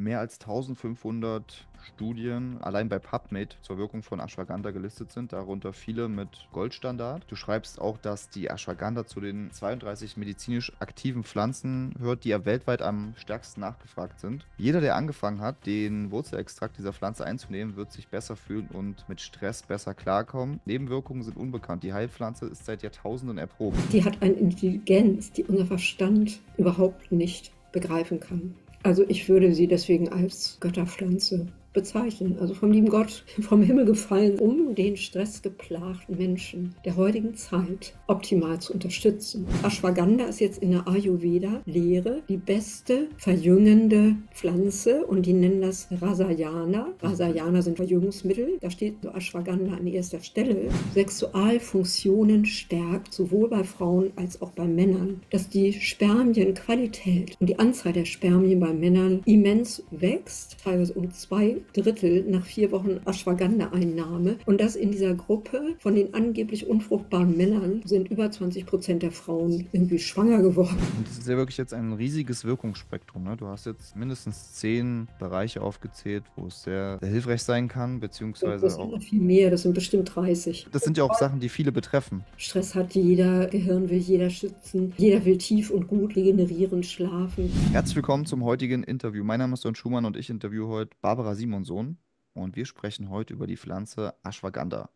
mehr als 1500 Studien allein bei PubMed zur Wirkung von Ashwagandha gelistet sind, darunter viele mit Goldstandard. Du schreibst auch, dass die Ashwagandha zu den 32 medizinisch aktiven Pflanzen hört, die ja weltweit am stärksten nachgefragt sind. Jeder, der angefangen hat, den Wurzelextrakt dieser Pflanze einzunehmen, wird sich besser fühlen und mit Stress besser klarkommen. Nebenwirkungen sind unbekannt. Die Heilpflanze ist seit Jahrtausenden erprobt. Die hat eine Intelligenz, die unser Verstand überhaupt nicht begreifen kann. Also ich würde sie deswegen als Götterpflanze bezeichnen. Also vom lieben Gott vom Himmel gefallen, um den stressgeplagten Menschen der heutigen Zeit optimal zu unterstützen. Ashwagandha ist jetzt in der Ayurveda-Lehre die beste verjüngende Pflanze und die nennen das Rasayana. Rasayana sind Verjüngungsmittel. Da steht Ashwagandha an erster Stelle. Sexualfunktionen stärkt, sowohl bei Frauen als auch bei Männern. Dass die Spermienqualität und die Anzahl der Spermien bei Männern immens wächst, teilweise um zwei Drittel nach vier Wochen Ashwagandha-Einnahme. Und das in dieser Gruppe von den angeblich unfruchtbaren Männern sind über 20 Prozent der Frauen irgendwie schwanger geworden. Und das ist ja wirklich jetzt ein riesiges Wirkungsspektrum. Ne? Du hast jetzt mindestens zehn Bereiche aufgezählt, wo es sehr, sehr hilfreich sein kann, beziehungsweise das sind noch viel mehr, das sind bestimmt 30. Das sind ja auch Sachen, die viele betreffen. Stress hat jeder, Gehirn will jeder schützen, jeder will tief und gut regenerieren, schlafen. Herzlich willkommen zum heutigen Interview. Mein Name ist Don Schumann und ich interviewe heute Barbara Simon Simonson und wir sprechen heute über die Pflanze Ashwagandha.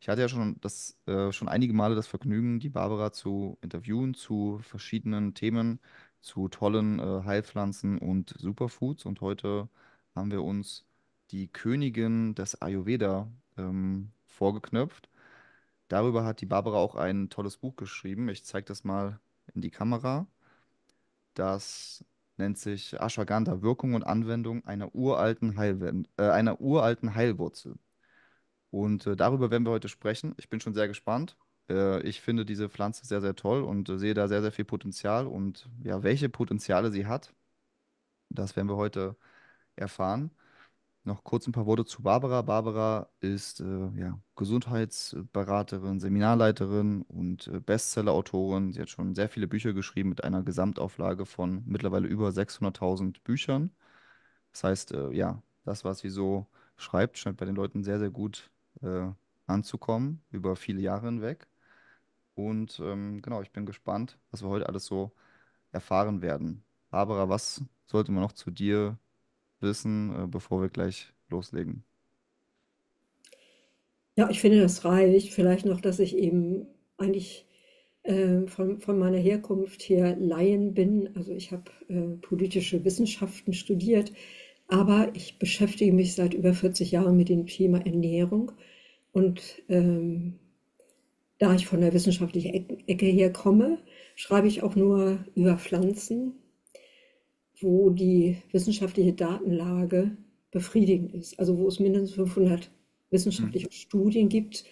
Ich hatte ja schon, das, äh, schon einige Male das Vergnügen, die Barbara zu interviewen zu verschiedenen Themen, zu tollen äh, Heilpflanzen und Superfoods. Und heute haben wir uns die Königin des Ayurveda ähm, vorgeknöpft. Darüber hat die Barbara auch ein tolles Buch geschrieben. Ich zeige das mal in die Kamera. Das nennt sich Ashwagandha, Wirkung und Anwendung einer uralten, Heilwen äh, einer uralten Heilwurzel. Und äh, darüber werden wir heute sprechen. Ich bin schon sehr gespannt. Äh, ich finde diese Pflanze sehr, sehr toll und äh, sehe da sehr, sehr viel Potenzial. Und ja, welche Potenziale sie hat, das werden wir heute erfahren. Noch kurz ein paar Worte zu Barbara. Barbara ist äh, ja, Gesundheitsberaterin, Seminarleiterin und äh, Bestseller-Autorin. Sie hat schon sehr viele Bücher geschrieben mit einer Gesamtauflage von mittlerweile über 600.000 Büchern. Das heißt, äh, ja, das, was sie so schreibt, scheint bei den Leuten sehr, sehr gut äh, anzukommen, über viele Jahre hinweg. Und ähm, genau, ich bin gespannt, was wir heute alles so erfahren werden. Barbara, was sollte man noch zu dir wissen, äh, bevor wir gleich loslegen? Ja, ich finde, das reicht. Vielleicht noch, dass ich eben eigentlich äh, von, von meiner Herkunft her Laien bin. Also ich habe äh, politische Wissenschaften studiert, aber ich beschäftige mich seit über 40 Jahren mit dem Thema Ernährung. Und ähm, da ich von der wissenschaftlichen Ecke her komme, schreibe ich auch nur über Pflanzen wo die wissenschaftliche Datenlage befriedigend ist. Also wo es mindestens 500 wissenschaftliche mhm. Studien gibt,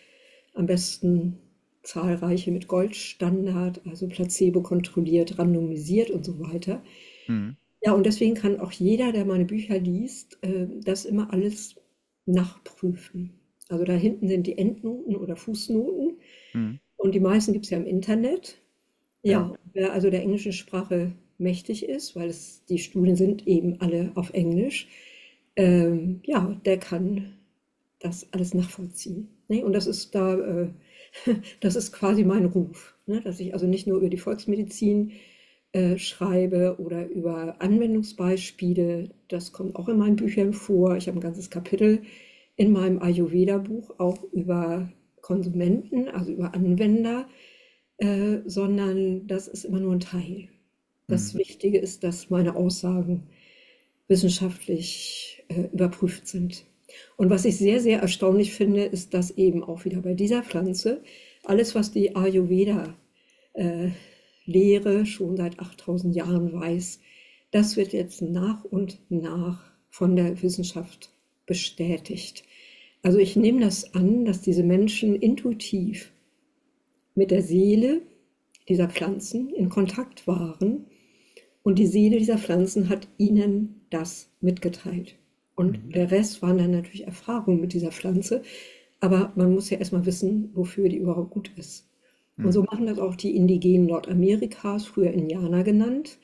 am besten zahlreiche mit Goldstandard, also placebo kontrolliert, randomisiert und so weiter. Mhm. Ja, und deswegen kann auch jeder, der meine Bücher liest, äh, das immer alles nachprüfen. Also da hinten sind die Endnoten oder Fußnoten mhm. und die meisten gibt es ja im Internet. Ja, ja, wer also der englischen Sprache mächtig ist, weil es, die Studien sind eben alle auf Englisch, ähm, ja, der kann das alles nachvollziehen. Ne? Und das ist da, äh, das ist quasi mein Ruf, ne? dass ich also nicht nur über die Volksmedizin äh, schreibe oder über Anwendungsbeispiele, das kommt auch in meinen Büchern vor. Ich habe ein ganzes Kapitel in meinem Ayurveda-Buch auch über Konsumenten, also über Anwender, äh, sondern das ist immer nur ein Teil. Das mhm. Wichtige ist, dass meine Aussagen wissenschaftlich äh, überprüft sind. Und was ich sehr, sehr erstaunlich finde, ist, dass eben auch wieder bei dieser Pflanze alles, was die Ayurveda äh, schon seit 8000 Jahren weiß, das wird jetzt nach und nach von der Wissenschaft bestätigt. Also ich nehme das an, dass diese Menschen intuitiv mit der Seele dieser Pflanzen in Kontakt waren und die Seele dieser Pflanzen hat ihnen das mitgeteilt. Und mhm. der Rest waren dann natürlich Erfahrungen mit dieser Pflanze. Aber man muss ja erstmal wissen, wofür die überhaupt gut ist. Mhm. Und so machen das auch die Indigenen Nordamerikas, früher Indianer genannt.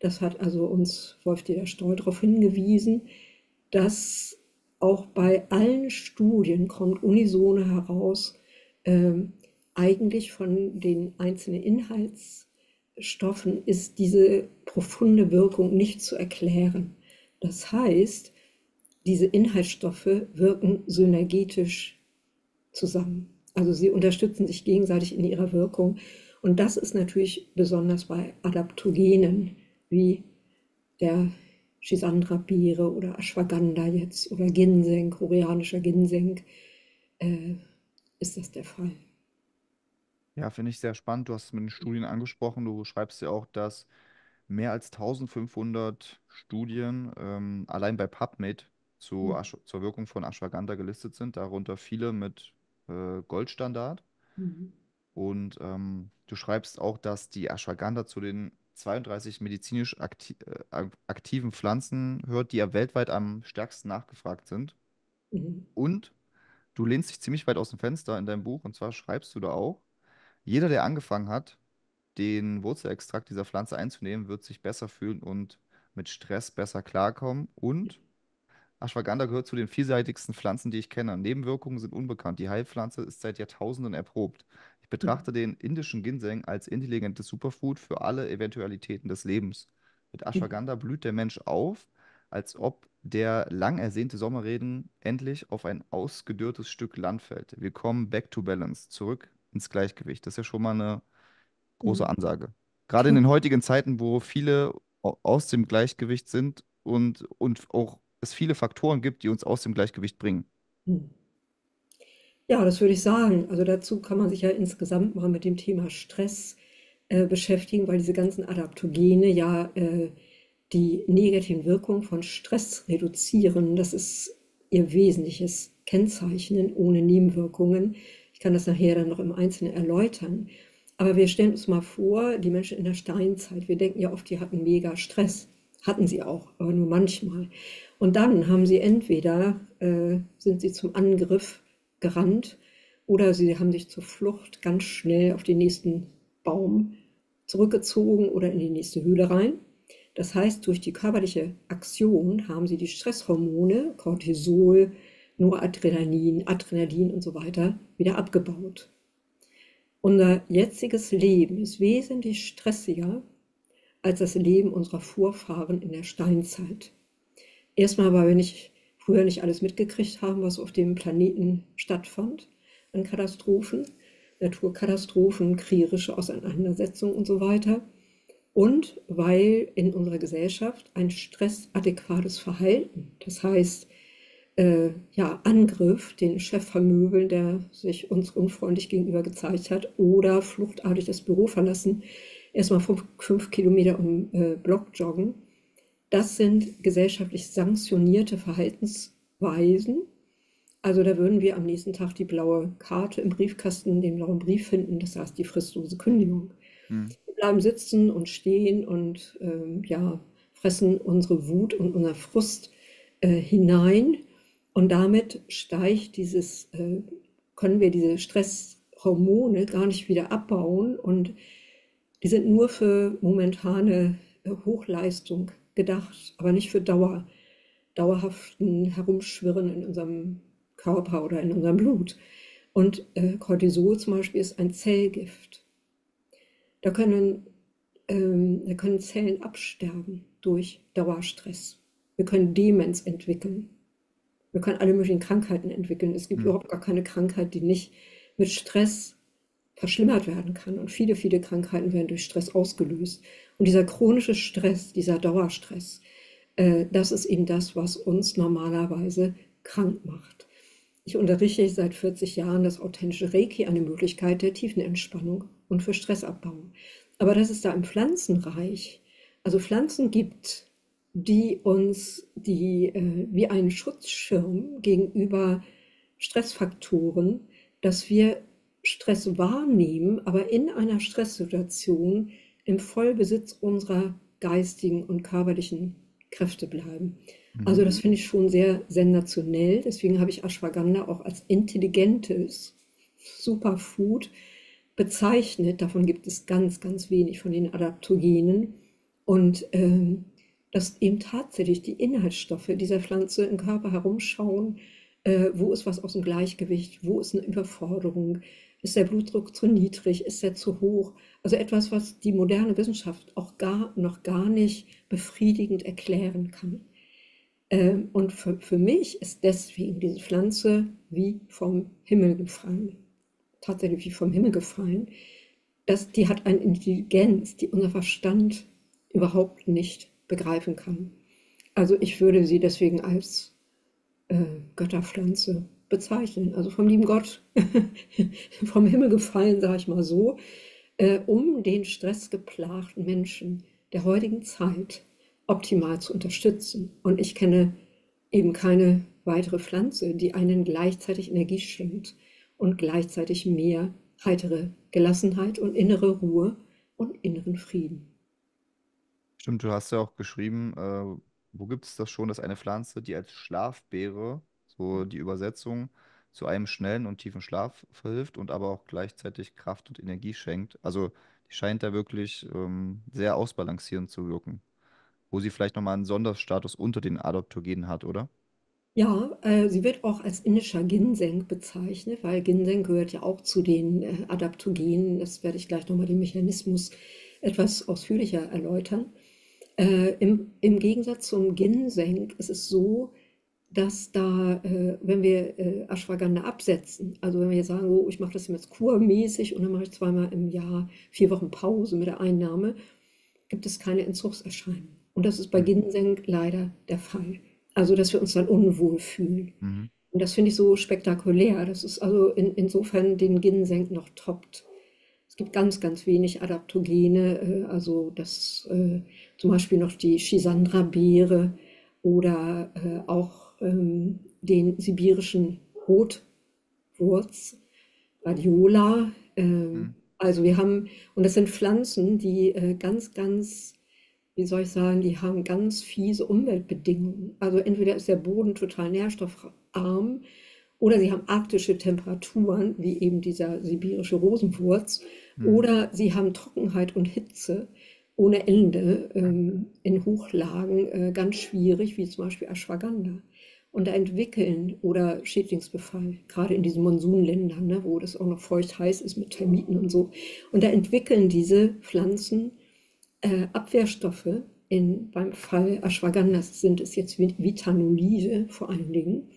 Das hat also uns Wolf-Dieter Stoll darauf hingewiesen, dass auch bei allen Studien kommt unisono heraus, ähm, eigentlich von den einzelnen Inhaltsstoffen ist diese profunde Wirkung nicht zu erklären. Das heißt, diese Inhaltsstoffe wirken synergetisch zusammen. Also sie unterstützen sich gegenseitig in ihrer Wirkung. Und das ist natürlich besonders bei Adaptogenen wie der Schisandra-Beere oder Ashwagandha jetzt oder Ginseng, koreanischer Ginseng, äh, ist das der Fall. Ja, finde ich sehr spannend. Du hast es mit den Studien angesprochen. Du schreibst ja auch, dass mehr als 1500 Studien ähm, allein bei PubMed zu Mhm. Asch zur Wirkung von Ashwagandha gelistet sind, darunter viele mit äh, Goldstandard. Mhm. Und ähm, du schreibst auch, dass die Ashwagandha zu den 32 medizinisch akti äh, ak- aktiven Pflanzen hört, die ja weltweit am stärksten nachgefragt sind. Mhm. Und du lehnst dich ziemlich weit aus dem Fenster in deinem Buch. Und zwar schreibst du da auch, jeder, der angefangen hat, den Wurzelextrakt dieser Pflanze einzunehmen, wird sich besser fühlen und mit Stress besser klarkommen. Und Ashwagandha gehört zu den vielseitigsten Pflanzen, die ich kenne. Nebenwirkungen sind unbekannt. Die Heilpflanze ist seit Jahrtausenden erprobt. Ich betrachte den indischen Ginseng als intelligentes Superfood für alle Eventualitäten des Lebens. Mit. Ashwagandha blüht der Mensch auf, als ob der lang ersehnte Sommerregen endlich auf ein ausgedörrtes Stück Land fällt. Wir kommen back to balance, zurück ins Gleichgewicht. Das ist ja schon mal eine große Mhm. Ansage. Gerade in den heutigen Zeiten, wo viele au- aus dem Gleichgewicht sind und, und auch es viele Faktoren gibt, die uns aus dem Gleichgewicht bringen. Mhm. Ja, das würde ich sagen. Also dazu kann man sich ja insgesamt mal mit dem Thema Stress äh, beschäftigen, weil diese ganzen Adaptogene ja äh, die negativen Wirkungen von Stress reduzieren. Das ist ihr wesentliches Kennzeichnen ohne Nebenwirkungen. Ich kann das nachher dann noch im Einzelnen erläutern. Aber wir stellen uns mal vor, die Menschen in der Steinzeit, wir denken ja oft, die hatten mega Stress. Hatten sie auch, aber nur manchmal. Und dann haben sie entweder, äh, sind sie zum Angriff gerannt oder sie haben sich zur Flucht ganz schnell auf den nächsten Baum zurückgezogen oder in die nächste Höhle rein. Das heißt, durch die körperliche Aktion haben sie die Stresshormone, Cortisol, Noradrenalin, Adrenalin und so weiter wieder abgebaut. Unser jetziges Leben ist wesentlich stressiger als das Leben unserer Vorfahren in der Steinzeit. Erstmal, weil wir nicht, früher nicht alles mitgekriegt haben, was auf dem Planeten stattfand an Katastrophen, Naturkatastrophen, kriegerische Auseinandersetzungen und so weiter. Und weil in unserer Gesellschaft ein stressadäquates Verhalten, das heißt, äh, ja, Angriff, den Chef vermöbeln, der sich uns unfreundlich gegenüber gezeigt hat, oder fluchtartig das Büro verlassen, erstmal fünf, fünf Kilometer um äh, Block joggen, das sind gesellschaftlich sanktionierte Verhaltensweisen. Also da würden wir am nächsten Tag die blaue Karte im Briefkasten, den blauen Brief finden, das heißt die fristlose Kündigung. Hm. Wir bleiben sitzen und stehen und ähm, ja, fressen unsere Wut und unser Frust äh, hinein und damit steigt dieses, äh, können wir diese Stresshormone gar nicht wieder abbauen und die sind nur für momentane äh, Hochleistung gedacht, aber nicht für Dauer, dauerhaften Herumschwirren in unserem Körper oder in unserem Blut. Und äh, Cortisol zum Beispiel ist ein Zellgift. Da können, ähm, da können Zellen absterben durch Dauerstress. Wir können Demenz entwickeln. Wir können alle möglichen Krankheiten entwickeln. Es gibt Hm. überhaupt gar keine Krankheit, die nicht mit Stress verschlimmert werden kann. Und viele, viele Krankheiten werden durch Stress ausgelöst. Und dieser chronische Stress, dieser Dauerstress, äh, das ist eben das, was uns normalerweise krank macht. Ich unterrichte seit 40 Jahren das authentische Reiki, eine Möglichkeit der Tiefenentspannung und für Stressabbau. Aber dass es da im Pflanzenreich, also Pflanzen gibt, die uns die, äh, wie einen Schutzschirm gegenüber Stressfaktoren, dass wir Stress wahrnehmen, aber in einer Stresssituation im Vollbesitz unserer geistigen und körperlichen Kräfte bleiben. Also Mhm. das finde ich schon sehr sensationell. Deswegen habe ich Ashwagandha auch als intelligentes Superfood bezeichnet. Davon gibt es ganz, ganz wenig von den Adaptogenen. Und ähm, dass eben tatsächlich die Inhaltsstoffe dieser Pflanze im Körper herumschauen, äh, wo ist was aus dem Gleichgewicht, wo ist eine Überforderung, ist der Blutdruck zu niedrig, ist er zu hoch? Also etwas, was die moderne Wissenschaft auch gar, noch gar nicht befriedigend erklären kann. Ähm, und für, für mich ist deswegen diese Pflanze wie vom Himmel gefallen. Tatsächlich wie vom Himmel gefallen. Das, die hat eine Intelligenz, die unser Verstand überhaupt nicht begreifen kann. Also ich würde sie deswegen als äh, Götterpflanze bezeichnen. Also vom lieben Gott, vom Himmel gefallen, sage ich mal so, äh, um den stressgeplagten Menschen der heutigen Zeit optimal zu unterstützen. Und ich kenne eben keine weitere Pflanze, die einen gleichzeitig Energie schenkt und gleichzeitig mehr heitere Gelassenheit und innere Ruhe und inneren Frieden. Stimmt, du hast ja auch geschrieben, äh, wo gibt es das schon, dass eine Pflanze, die als Schlafbeere, so die Übersetzung, zu einem schnellen und tiefen Schlaf verhilft und aber auch gleichzeitig Kraft und Energie schenkt. Also die scheint da wirklich ähm, sehr ausbalancierend zu wirken wo sie vielleicht nochmal einen Sonderstatus unter den Adaptogenen hat, oder? Ja, äh, sie wird auch als indischer Ginseng bezeichnet, weil Ginseng gehört ja auch zu den äh, Adaptogenen. Das werde ich gleich nochmal den Mechanismus etwas ausführlicher erläutern. Äh, im, Im Gegensatz zum Ginseng ist es so, dass da, äh, wenn wir äh, Ashwagandha absetzen, also wenn wir jetzt sagen, oh, ich mache das jetzt kurmäßig und dann mache ich zweimal im Jahr vier Wochen Pause mit der Einnahme, gibt es keine Entzugserscheinungen. Und das ist bei Ginseng leider der Fall. Also, dass wir uns dann unwohl fühlen. Mhm. Und das finde ich so spektakulär. Das ist also in, insofern den Ginseng noch toppt. Es gibt ganz, ganz wenig Adaptogene, äh, also das äh, zum Beispiel noch die Schisandra-Beere oder äh, auch ähm, den sibirischen Rotwurz, Radiola. Mhm. Also wir haben, und das sind Pflanzen, die ganz, ganz wie soll ich sagen, die haben ganz fiese Umweltbedingungen. Also entweder ist der Boden total nährstoffarm oder sie haben arktische Temperaturen, wie eben dieser sibirische Rosenwurz, mhm. oder sie haben Trockenheit und Hitze ohne Ende ähm, in Hochlagen äh, ganz schwierig, wie zum Beispiel Ashwagandha. Und da entwickeln oder Schädlingsbefall, gerade in diesen Monsunländern, ne, wo das auch noch feucht heiß ist mit Termiten und so. Und da entwickeln diese Pflanzen äh, Abwehrstoffe, in, beim Fall Ashwagandha sind es jetzt Vitanolide vor allen Dingen,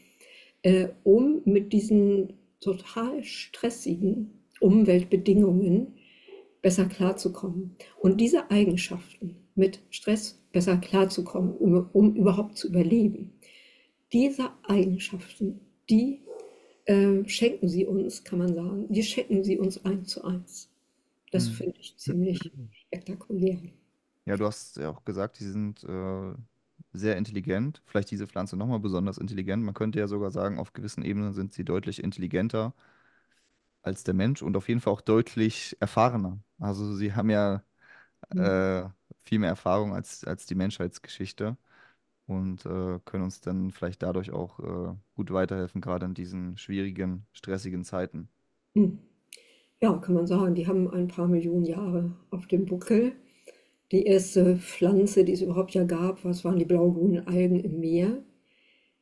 äh, um mit diesen total stressigen Umweltbedingungen besser klarzukommen. Und diese Eigenschaften, mit Stress besser klarzukommen, um, um überhaupt zu überleben, diese Eigenschaften, die äh, schenken sie uns, kann man sagen, die schenken sie uns eins zu eins. Das hm. finde ich ziemlich spektakulär. Ja, du hast ja auch gesagt, die sind äh, sehr intelligent. Vielleicht diese Pflanze nochmal besonders intelligent. Man könnte ja sogar sagen, auf gewissen Ebenen sind sie deutlich intelligenter als der Mensch und auf jeden Fall auch deutlich erfahrener. Also sie haben ja Mhm. äh, viel mehr Erfahrung als, als die Menschheitsgeschichte und äh, können uns dann vielleicht dadurch auch äh, gut weiterhelfen, gerade in diesen schwierigen, stressigen Zeiten. Hm. Ja, kann man sagen, die haben ein paar Millionen Jahre auf dem Buckel. Die erste Pflanze, die es überhaupt ja gab, was waren die blaugrünen Algen im Meer.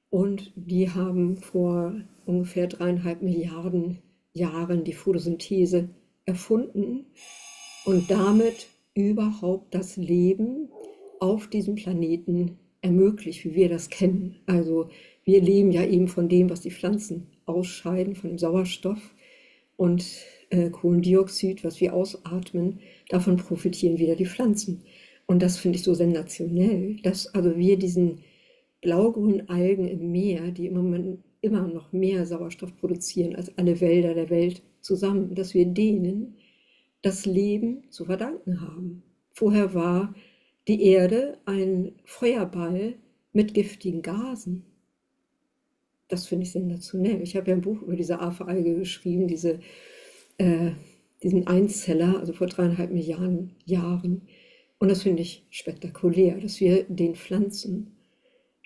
Und die haben vor ungefähr dreieinhalb Milliarden Jahren die Photosynthese erfunden und damit überhaupt das Leben auf diesem Planeten ermöglicht, wie wir das kennen. Also wir leben ja eben von dem, was die Pflanzen ausscheiden, von dem Sauerstoff. Und äh, Kohlendioxid, was wir ausatmen, davon profitieren wieder die Pflanzen. Und das finde ich so sensationell, dass also wir diesen blaugrünen Algen im Meer, die im Moment immer noch mehr Sauerstoff produzieren als alle Wälder der Welt zusammen, dass wir denen das Leben zu verdanken haben. Vorher war die Erde ein Feuerball mit giftigen Gasen. Das finde ich sensationell. Ich habe ja ein Buch über diese Afe-Alge geschrieben, diese äh, diesen Einzeller, also vor dreieinhalb Milliarden Jahren. Und das finde ich spektakulär, dass wir den Pflanzen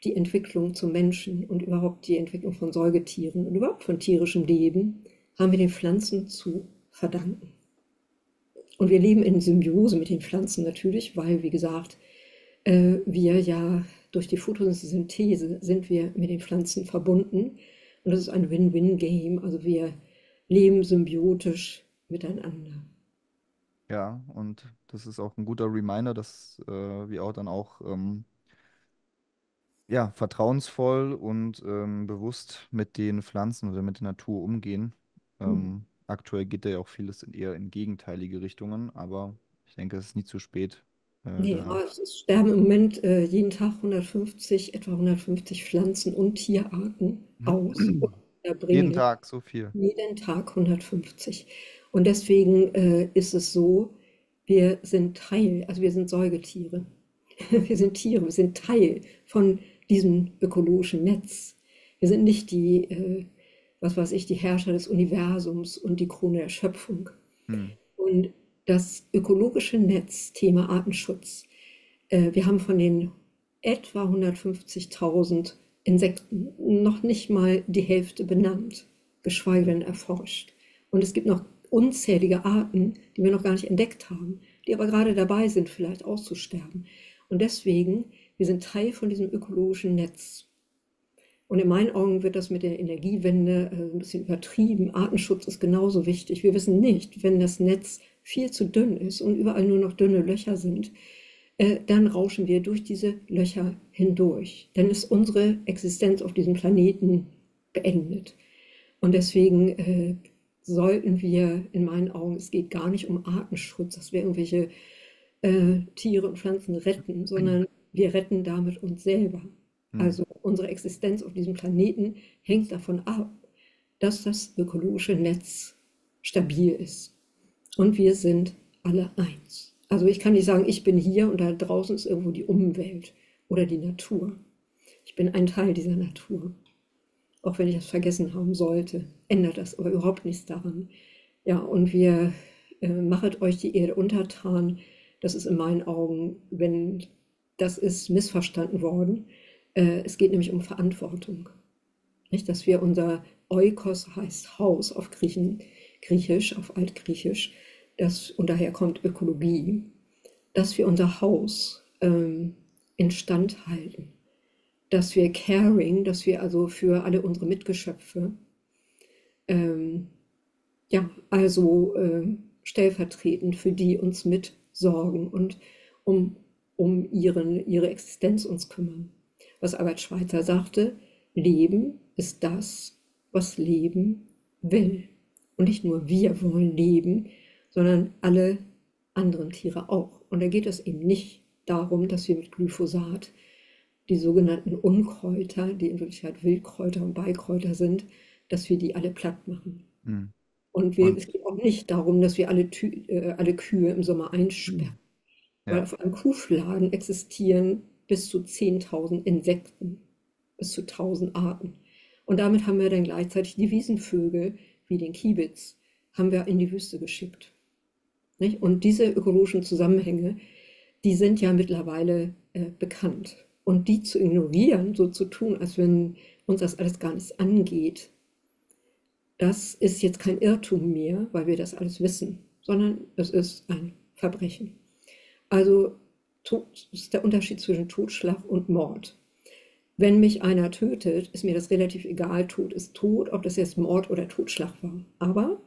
die Entwicklung zum Menschen und überhaupt die Entwicklung von Säugetieren und überhaupt von tierischem Leben haben wir den Pflanzen zu verdanken. Und wir leben in Symbiose mit den Pflanzen natürlich, weil, wie gesagt, äh, wir ja durch die Photosynthese sind wir mit den Pflanzen verbunden und das ist ein Win-Win-Game. Also wir leben symbiotisch miteinander. Ja, und das ist auch ein guter Reminder, dass äh, wir auch dann auch ähm, ja, vertrauensvoll und ähm, bewusst mit den Pflanzen oder mit der Natur umgehen. Mhm. Ähm, aktuell geht da ja auch vieles in eher in gegenteilige Richtungen, aber ich denke, es ist nie zu spät, äh, Nee, aber es sterben im Moment äh, jeden Tag 150, etwa 150 Pflanzen- und Tierarten aus. Jeden. Tag so viel. Jeden Tag 150. Und deswegen äh, ist es so, wir sind Teil, also wir sind Säugetiere. Wir sind Tiere, wir sind Teil von diesem ökologischen Netz. Wir sind nicht die, äh, was weiß ich, die Herrscher des Universums und die Krone der Schöpfung. Hm. Und das ökologische Netz, Thema Artenschutz, äh, wir haben von den etwa 150.000 Insekten noch nicht mal die Hälfte benannt, geschweige denn erforscht. Und es gibt noch unzählige Arten, die wir noch gar nicht entdeckt haben, die aber gerade dabei sind, vielleicht auszusterben. Und deswegen, wir sind Teil von diesem ökologischen Netz. Und in meinen Augen wird das mit der Energiewende äh, ein bisschen übertrieben. Artenschutz ist genauso wichtig. Wir wissen nicht, wenn das Netz viel zu dünn ist und überall nur noch dünne Löcher sind, äh, dann rauschen wir durch diese Löcher hindurch. Dann ist unsere Existenz auf diesem Planeten beendet. Und deswegen äh, sollten wir in meinen Augen, es geht gar nicht um Artenschutz, dass wir irgendwelche Tiere und Pflanzen retten, sondern wir retten damit uns selber. Hm. Also unsere Existenz auf diesem Planeten hängt davon ab, dass das ökologische Netz stabil ist. Und wir sind alle eins. Also ich kann nicht sagen, ich bin hier und da draußen ist irgendwo die Umwelt oder die Natur. Ich bin ein Teil dieser Natur. Auch wenn ich das vergessen haben sollte, ändert das aber überhaupt nichts daran. Ja, und wir äh, machet euch die Erde untertan. Das ist in meinen Augen, wenn das ist missverstanden worden. Äh, es geht nämlich um Verantwortung. Nicht, dass wir unser Oikos heißt Haus auf Griechen, Griechisch, auf Altgriechisch, das, und daher kommt Ökologie, dass wir unser Haus ähm, instand halten, dass wir caring, dass wir also für alle unsere Mitgeschöpfe, ähm, ja, also äh, stellvertretend für die uns mitsorgen und um, um ihren, ihre Existenz uns kümmern. Was Albert Schweitzer sagte, Leben ist das, was Leben will. Und nicht nur wir wollen leben, sondern alle anderen Tiere auch. Und da geht es eben nicht darum, dass wir mit Glyphosat die sogenannten Unkräuter, die in Wirklichkeit Wildkräuter und Beikräuter sind, dass wir die alle platt machen. Hm. Und wir, Und es geht auch nicht darum, dass wir alle, Tü äh, alle Kühe im Sommer einsperren, weil ja, auf einem Kuhfladen existieren bis zu 10.000 Insekten, bis zu 1.000 Arten. Und damit haben wir dann gleichzeitig die Wiesenvögel, wie den Kiebitz, haben wir in die Wüste geschickt. Nicht? Und diese ökologischen Zusammenhänge, die sind ja mittlerweile äh, bekannt. Und die zu ignorieren, so zu tun, als wenn uns das alles gar nichts angeht, das ist jetzt kein Irrtum mehr, weil wir das alles wissen, sondern es ist ein Verbrechen. Also Tod ist der Unterschied zwischen Totschlag und Mord. Wenn mich einer tötet, ist mir das relativ egal. Tod ist tot, ob das jetzt Mord oder Totschlag war. Aber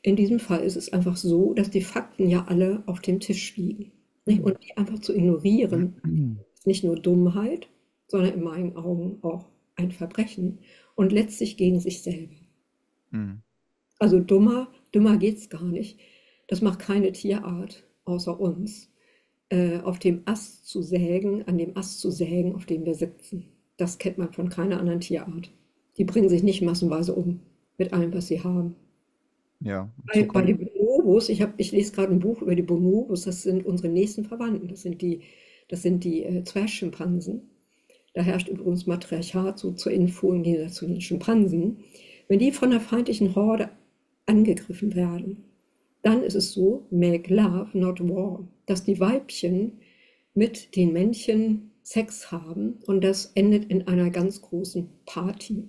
in diesem Fall ist es einfach so, dass die Fakten ja alle auf dem Tisch liegen. Nicht? Und die einfach zu ignorieren, ist nicht nur Dummheit, sondern in meinen Augen auch ein Verbrechen und letztlich gegen sich selber. hm. Also dummer, dümmer geht's gar nicht. Das macht keine Tierart außer uns. Äh, auf dem Ast zu sägen, an dem Ast zu sägen, auf dem wir sitzen. Das kennt man von keiner anderen Tierart. Die bringen sich nicht massenweise um mit allem, was sie haben. Ja, Bei, bei den Bonobos, ich, hab, ich lese gerade ein Buch über die Bonobos, das sind unsere nächsten Verwandten, das sind die, das sind die äh, Zwergschimpansen. Da herrscht übrigens Matriarchat, so zur Info im Gegensatz zu den Schimpansen. Wenn die von der feindlichen Horde angegriffen werden, dann ist es so, make love, not war, dass die Weibchen mit den Männchen Sex haben und das endet in einer ganz großen Party.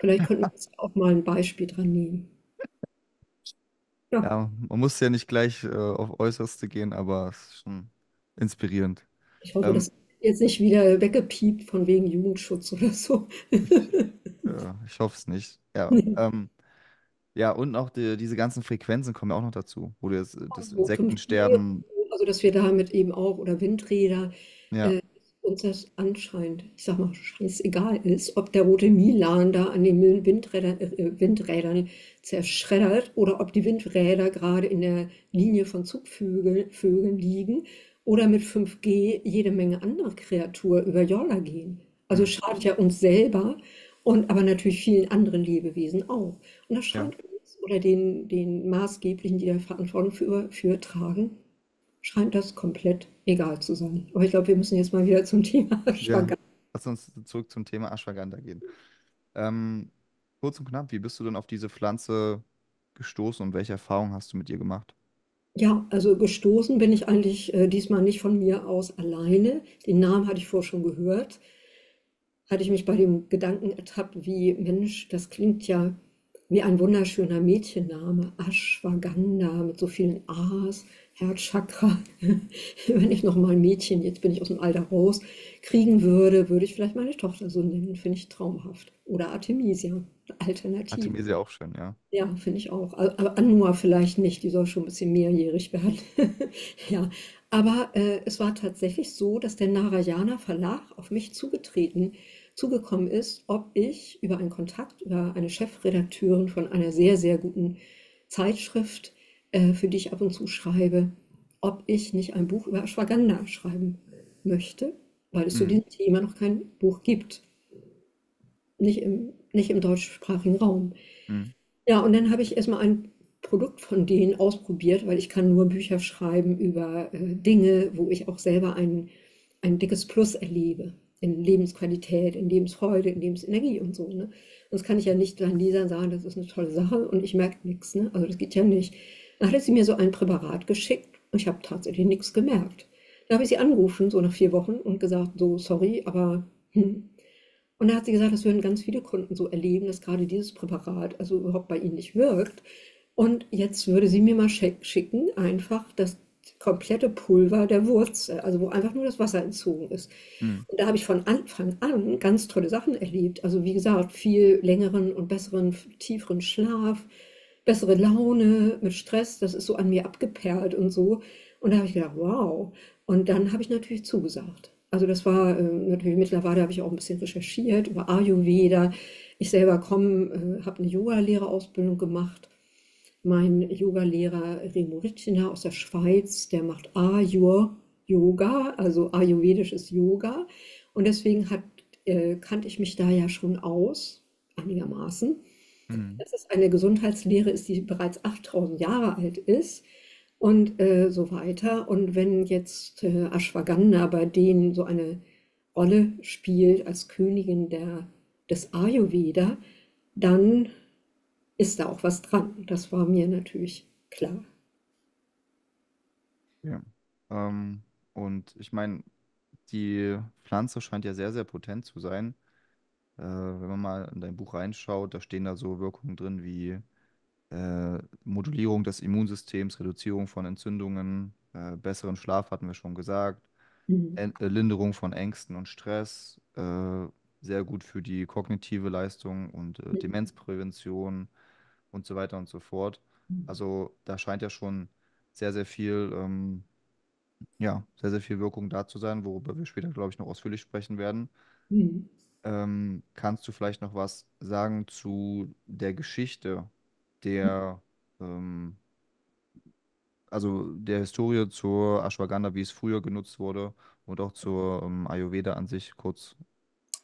Vielleicht könnten wir uns auch mal ein Beispiel dran nehmen. Ja. Ja, man muss ja nicht gleich äh, auf Äußerste gehen, aber es ist schon inspirierend. Ich hoffe, Ähm, das jetzt nicht wieder weggepiept von wegen Jugendschutz oder so. ja, ich hoffe es nicht. Ja, ähm, ja, und auch die, diese ganzen Frequenzen kommen ja auch noch dazu, wo das, das So 5G, Insektensterben, also dass wir damit eben auch, oder Windräder, ja, äh, uns das anscheinend, ich sag mal, scheißegal ist, ob der rote Milan da an den Windrädern, äh, Windrädern zerschreddert oder ob die Windräder gerade in der Linie von Zugvögeln Vögeln liegen oder mit 5G jede Menge anderer Kreatur über Jolla gehen. Also schadet ja uns selber und aber natürlich vielen anderen Lebewesen auch. Und das ja, scheint uns oder den, den Maßgeblichen, die da Verantwortung für, für tragen, scheint das komplett egal zu sein. Aber ich glaube, wir müssen jetzt mal wieder zum Thema ja. Schwanger. Lass uns zurück zum Thema Ashwagandha gehen. Ähm, kurz und knapp, wie bist du denn auf diese Pflanze gestoßen und welche Erfahrungen hast du mit ihr gemacht? Ja, also gestoßen bin ich eigentlich äh, diesmal nicht von mir aus alleine. Den Namen hatte ich vorher schon gehört. Hatte ich mich bei dem Gedanken ertappt, wie Mensch, das klingt ja wie ein wunderschöner Mädchenname. Ashwagandha mit so vielen A's, Herzchakra. Wenn ich noch mal ein Mädchen, jetzt bin ich aus dem Alter raus, kriegen würde, würde ich vielleicht meine Tochter so nennen. Finde ich traumhaft. Oder Artemisia, Alternative. Artemisia auch schön, ja. Ja, finde ich auch. Aber Anua vielleicht nicht, die soll schon ein bisschen mehrjährig werden. Ja, aber äh, es war tatsächlich so, dass der Narayana Verlag auf mich zugetreten, zugekommen ist, ob ich über einen Kontakt, über eine Chefredakteurin von einer sehr, sehr guten Zeitschrift, äh, für die ich ab und zu schreibe, ob ich nicht ein Buch über Ashwagandha schreiben möchte, weil es zu Hm, diesem Thema noch kein Buch gibt, nicht im, nicht im deutschsprachigen Raum. hm, Ja, und dann habe ich erstmal ein Produkt von denen ausprobiert, weil ich kann nur Bücher schreiben über äh, Dinge, wo ich auch selber ein, ein dickes Plus erlebe. In Lebensqualität, in Lebensfreude, in Lebensenergie und so. Ne? Sonst kann ich ja nicht deinen Lesern sagen, das ist eine tolle Sache und ich merke nichts. Ne? Also das geht ja nicht. Dann hatte sie mir so ein Präparat geschickt und ich habe tatsächlich nichts gemerkt. Da habe ich sie angerufen, so nach vier Wochen, und gesagt, so, sorry, aber hm, und da hat sie gesagt, das würden ganz viele Kunden so erleben, dass gerade dieses Präparat also überhaupt bei ihnen nicht wirkt. Und jetzt würde sie mir mal schick- schicken, einfach das komplette Pulver der Wurzel, also wo einfach nur das Wasser entzogen ist. hm, Und da habe ich von Anfang an ganz tolle Sachen erlebt. Also wie gesagt, viel längeren und besseren, tieferen Schlaf, bessere Laune mit Stress, das ist so an mir abgeperlt und so. Und da habe ich gedacht, wow. Und dann habe ich natürlich zugesagt. Also das war äh, natürlich mittlerweile habe ich auch ein bisschen recherchiert über Ayurveda. Ich selber komme, äh, habe eine Yoga-Lehrerausbildung gemacht. Mein Yogalehrer Remo Ritschner aus der Schweiz, der macht Ayur Yoga, also ayurvedisches Yoga. Und deswegen hat, äh, kannte ich mich da ja schon aus, einigermaßen hm. dass es eine Gesundheitslehre ist, die bereits 8000 Jahre alt ist und äh, so weiter. Und wenn jetzt äh, Ashwagandha bei denen so eine Rolle spielt als Königin der, des Ayurveda, dann ist da auch was dran. Das war mir natürlich klar. Ja. Ähm, und ich meine, die Pflanze scheint ja sehr, sehr potent zu sein. Äh, wenn man mal in dein Buch reinschaut, da stehen da so Wirkungen drin wie äh, Modulierung des Immunsystems, Reduzierung von Entzündungen, äh, besseren Schlaf hatten wir schon gesagt, Mhm. En äh, Linderung von Ängsten und Stress, äh, sehr gut für die kognitive Leistung und äh, Demenzprävention und so weiter und so fort. Also da scheint ja schon sehr, sehr viel, ähm, ja, sehr, sehr viel Wirkung da zu sein, worüber wir später, glaube ich, noch ausführlich sprechen werden. Mhm. Ähm, kannst du vielleicht noch was sagen zu der Geschichte der, ähm, also der Historie zur Ashwagandha, wie es früher genutzt wurde und auch zur ähm, Ayurveda an sich kurz?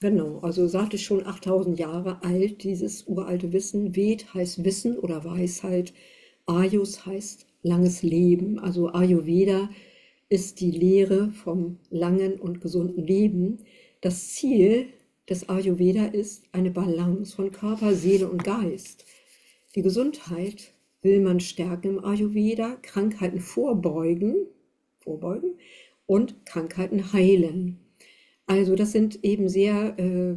Genau, also sagte ich schon 8000 Jahre alt, dieses uralte Wissen. Ved heißt Wissen oder Weisheit. Ayus heißt langes Leben. Also Ayurveda ist die Lehre vom langen und gesunden Leben. Das Ziel des Ayurveda ist eine Balance von Körper, Seele und Geist. Die Gesundheit will man stärken im Ayurveda, Krankheiten vorbeugen, vorbeugen und Krankheiten heilen. Also das sind eben sehr äh,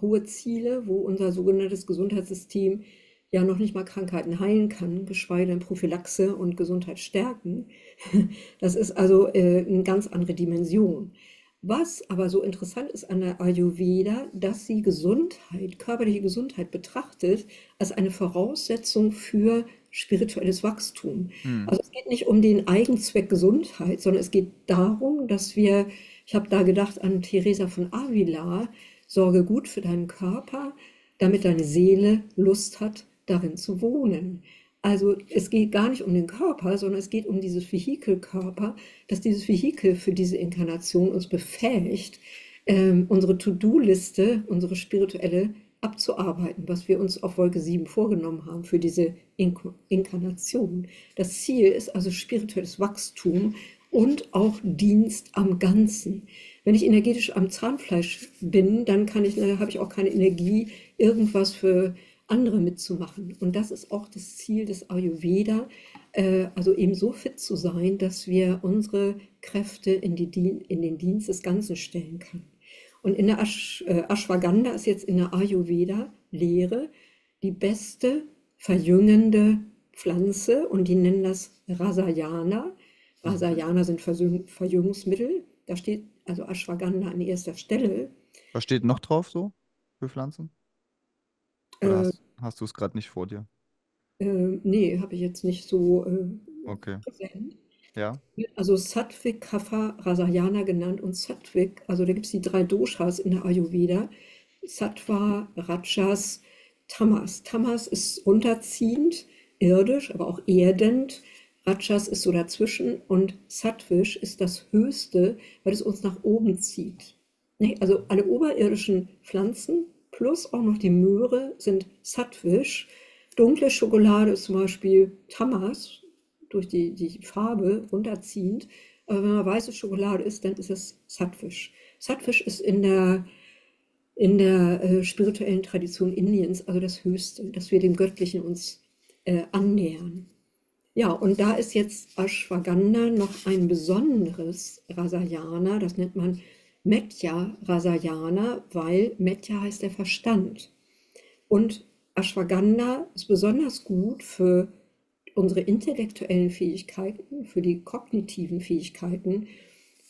hohe Ziele, wo unser sogenanntes Gesundheitssystem ja noch nicht mal Krankheiten heilen kann, geschweige denn Prophylaxe und Gesundheit stärken. Das ist also äh, eine ganz andere Dimension. Was aber so interessant ist an der Ayurveda, dass sie Gesundheit, körperliche Gesundheit betrachtet als eine Voraussetzung für spirituelles Wachstum. Hm. Also es geht nicht um den Eigenzweck Gesundheit, sondern es geht darum, dass wir, ich habe da gedacht an Teresa von Avila, sorge gut für deinen Körper, damit deine Seele Lust hat, darin zu wohnen. Also es geht gar nicht um den Körper, sondern es geht um dieses Vehikelkörper, dass dieses Vehikel für diese Inkarnation uns befähigt, ähm, unsere To-Do-Liste, unsere spirituelle abzuarbeiten, was wir uns auf Wolke 7 vorgenommen haben für diese Ink Inkarnation. Das Ziel ist also spirituelles Wachstum und auch Dienst am Ganzen. Wenn ich energetisch am Zahnfleisch bin, dann kann ich, habe ich auch keine Energie, irgendwas für andere mitzumachen. Und das ist auch das Ziel des Ayurveda, äh, also eben so fit zu sein, dass wir unsere Kräfte in, die, in den Dienst des Ganzen stellen können. Und in der Ash, äh, Ashwagandha ist jetzt in der Ayurveda-Lehre die beste verjüngende Pflanze und die nennen das Rasayana. Rasayana sind Verjüngungsmittel. Da steht also Ashwagandha an erster Stelle. Was steht noch drauf so für Pflanzen? Oder Äh, hast, hast du es gerade nicht vor dir? äh, nee, habe ich jetzt nicht so äh, Okay. präsent. Ja. Also Sattvik, Kapha, Rasayana genannt und Sattvik, also da gibt es die drei Doshas in der Ayurveda. Sattva, Rajas, Tamas. Tamas ist runterziehend, irdisch, aber auch erdend. Rajas ist so dazwischen und Sattvisch ist das Höchste, weil es uns nach oben zieht. Ne, Also alle oberirdischen Pflanzen plus auch noch die Möhre sind Sattvisch. Dunkle Schokolade ist zum Beispiel Tamas, durch die, die Farbe runterziehend. Aber wenn man weiße Schokolade isst, dann ist es Sattvisch. Sattvisch ist in der, in der äh, spirituellen Tradition Indiens also das Höchste, dass wir dem Göttlichen uns äh, annähern. Ja, und da ist jetzt Ashwagandha noch ein besonderes Rasayana, das nennt man Medya Rasayana, weil Medya heißt der Verstand. Und Ashwagandha ist besonders gut für unsere intellektuellen Fähigkeiten, für die kognitiven Fähigkeiten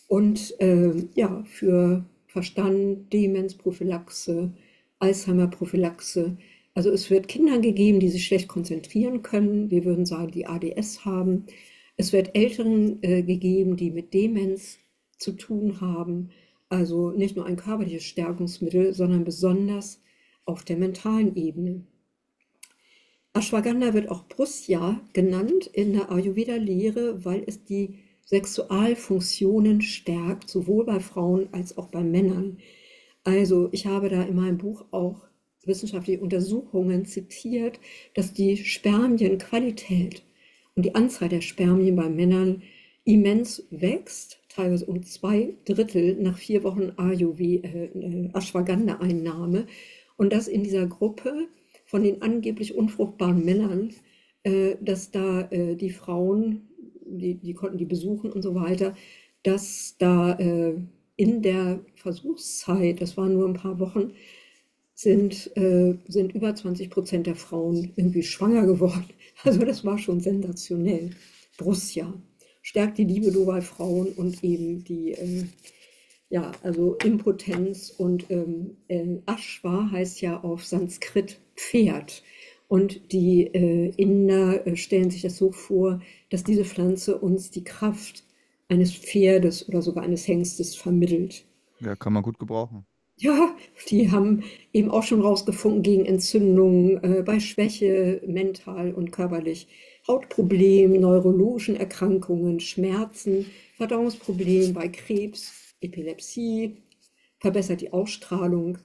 und äh, ja, für Verstand, Demenzprophylaxe, Alzheimer-Prophylaxe. Also es wird Kindern gegeben, die sich schlecht konzentrieren können. Wir würden sagen, die ADS haben. Es wird Älteren äh, gegeben, die mit Demenz zu tun haben. Also nicht nur ein körperliches Stärkungsmittel, sondern besonders auf der mentalen Ebene. Ashwagandha wird auch Prusya genannt in der Ayurveda-Lehre, weil es die Sexualfunktionen stärkt, sowohl bei Frauen als auch bei Männern. Also ich habe da in meinem Buch auch wissenschaftliche Untersuchungen zitiert, dass die Spermienqualität und die Anzahl der Spermien bei Männern immens wächst, teilweise um zwei Drittel nach vier Wochen Ayurveda, äh, Ashwagandha-Einnahme. Und dass in dieser Gruppe von den angeblich unfruchtbaren Männern, äh, dass da äh, die Frauen, die, die konnten die besuchen und so weiter, dass da äh, in der Versuchszeit, das waren nur ein paar Wochen, sind, äh, sind über 20 Prozent der Frauen irgendwie schwanger geworden. Also das war schon sensationell. Brussia stärkt die Libido bei Frauen und eben die äh, ja, also Impotenz und ähm, äh, Ashwa heißt ja auf Sanskrit Pferd. Und die äh, Inder äh, stellen sich das so vor, dass diese Pflanze uns die Kraft eines Pferdes oder sogar eines Hengstes vermittelt. Ja, kann man gut gebrauchen. Ja, die haben eben auch schon rausgefunden gegen Entzündungen, äh, bei Schwäche, mental und körperlich, Hautproblemen, neurologischen Erkrankungen, Schmerzen, Verdauungsproblemen bei Krebs, Epilepsie, verbessert die Ausstrahlung,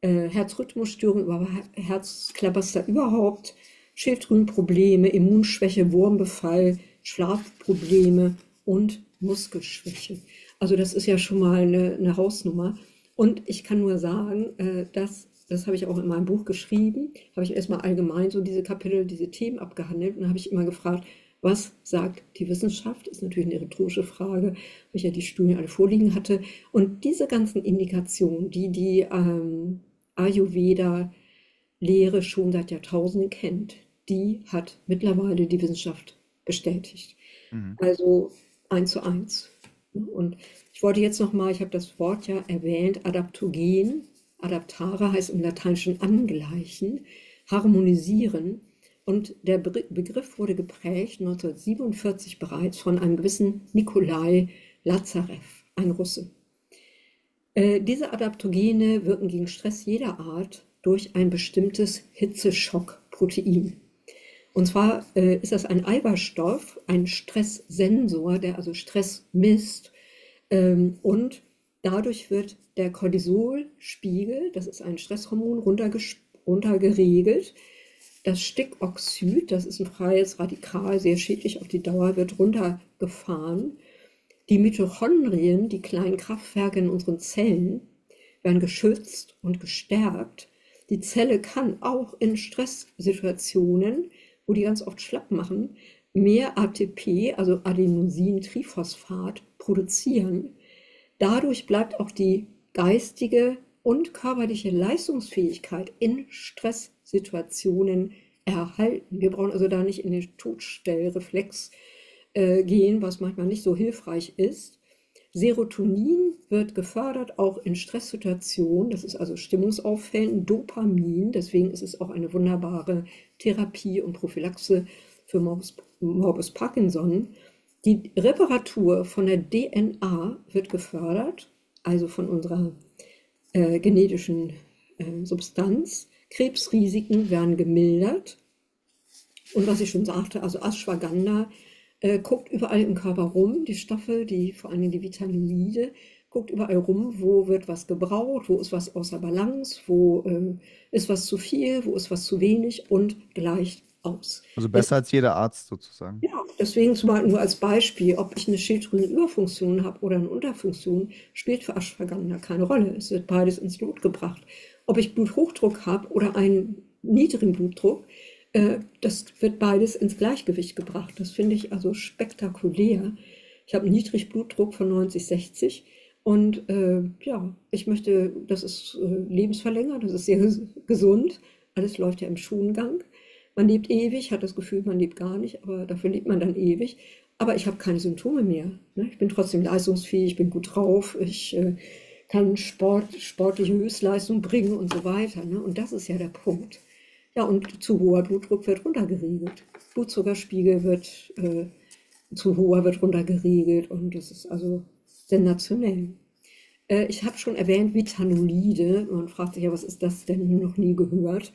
äh, Herzrhythmusstörung, über Herzklabaster überhaupt, Schilddrüsenprobleme, Immunschwäche, Wurmbefall, Schlafprobleme und Muskelschwäche. Also das ist ja schon mal eine, eine Hausnummer. Und ich kann nur sagen, äh, dass, das habe ich auch in meinem Buch geschrieben, habe ich erstmal allgemein so diese Kapitel, diese Themen abgehandelt und dann habe ich immer gefragt, was sagt die Wissenschaft? Ist natürlich eine rhetorische Frage, weil ich ja die Studien alle vorliegen hatte. Und diese ganzen Indikationen, die die ähm, Ayurveda Lehre schon seit Jahrtausenden kennt, die hat mittlerweile die Wissenschaft bestätigt. Mhm. Also eins zu eins. Und ich wollte jetzt nochmal, ich habe das Wort ja erwähnt, adaptogen. Adaptare heißt im Lateinischen angleichen, harmonisieren. Und der Begriff wurde geprägt 1947 bereits von einem gewissen Nikolai Lazarev, ein Russe. Äh, diese Adaptogene wirken gegen Stress jeder Art durch ein bestimmtes Hitzeschockprotein. Und zwar äh, ist das ein Eiweißstoff, ein Stresssensor, der also Stress misst. Ähm, und dadurch wird der Cortisolspiegel, das ist ein Stresshormon, runtergeregelt. Das Stickoxid, das ist ein freies Radikal, sehr schädlich auf die Dauer, wird runtergefahren. Die Mitochondrien, die kleinen Kraftwerke in unseren Zellen, werden geschützt und gestärkt. Die Zelle kann auch in Stresssituationen, wo die ganz oft schlapp machen, mehr ATP, also Adenosin-Triphosphat, produzieren. Dadurch bleibt auch die geistige und körperliche Leistungsfähigkeit in Stresssituationen erhalten. Wir brauchen also da nicht in den Todstellreflex äh, gehen, was manchmal nicht so hilfreich ist. Serotonin wird gefördert, auch in Stresssituationen. Das ist also stimmungsauffällend. Dopamin, deswegen ist es auch eine wunderbare Therapie und Prophylaxe für Morbus, Morbus Parkinson. Die Reparatur von der DNA wird gefördert, also von unserer äh, genetischen äh, Substanz. Krebsrisiken werden gemildert. Und was ich schon sagte, also Ashwagandha äh, guckt überall im Körper rum, die Stoffe, die, vor allem die Vitaminoide, guckt überall rum, wo wird was gebraucht, wo ist was außer Balance, wo äh, ist was zu viel, wo ist was zu wenig und gleicht aus. Also besser als jeder Arzt sozusagen. Ja, deswegen zumal nur als Beispiel, ob ich eine Schilddrüsenüberfunktion habe oder eine Unterfunktion, spielt für Ashwagandha keine Rolle. Es wird beides ins Blut gebracht. Ob ich Bluthochdruck habe oder einen niedrigen Blutdruck, äh, das wird beides ins Gleichgewicht gebracht. Das finde ich also spektakulär. Ich habe einen niedrigen Blutdruck von 90, 60 und äh, ja, ich möchte, das ist äh, lebensverlängert, das ist sehr gesund. Alles läuft ja im Schongang. Man lebt ewig, hat das Gefühl, man lebt gar nicht, aber dafür lebt man dann ewig. Aber ich habe keine Symptome mehr. Ne? Ich bin trotzdem leistungsfähig, ich bin gut drauf, ich äh, kann Sport, sportliche Höchstleistung bringen und so weiter. Ne? Und das ist ja der Punkt. Ja, und zu hoher Blutdruck wird runtergeregelt. Blutzuckerspiegel wird äh, zu hoher wird runtergeregelt und das ist also sensationell. Äh, ich habe schon erwähnt Vitanolide. Man fragt sich ja, was ist das denn? Noch nie gehört.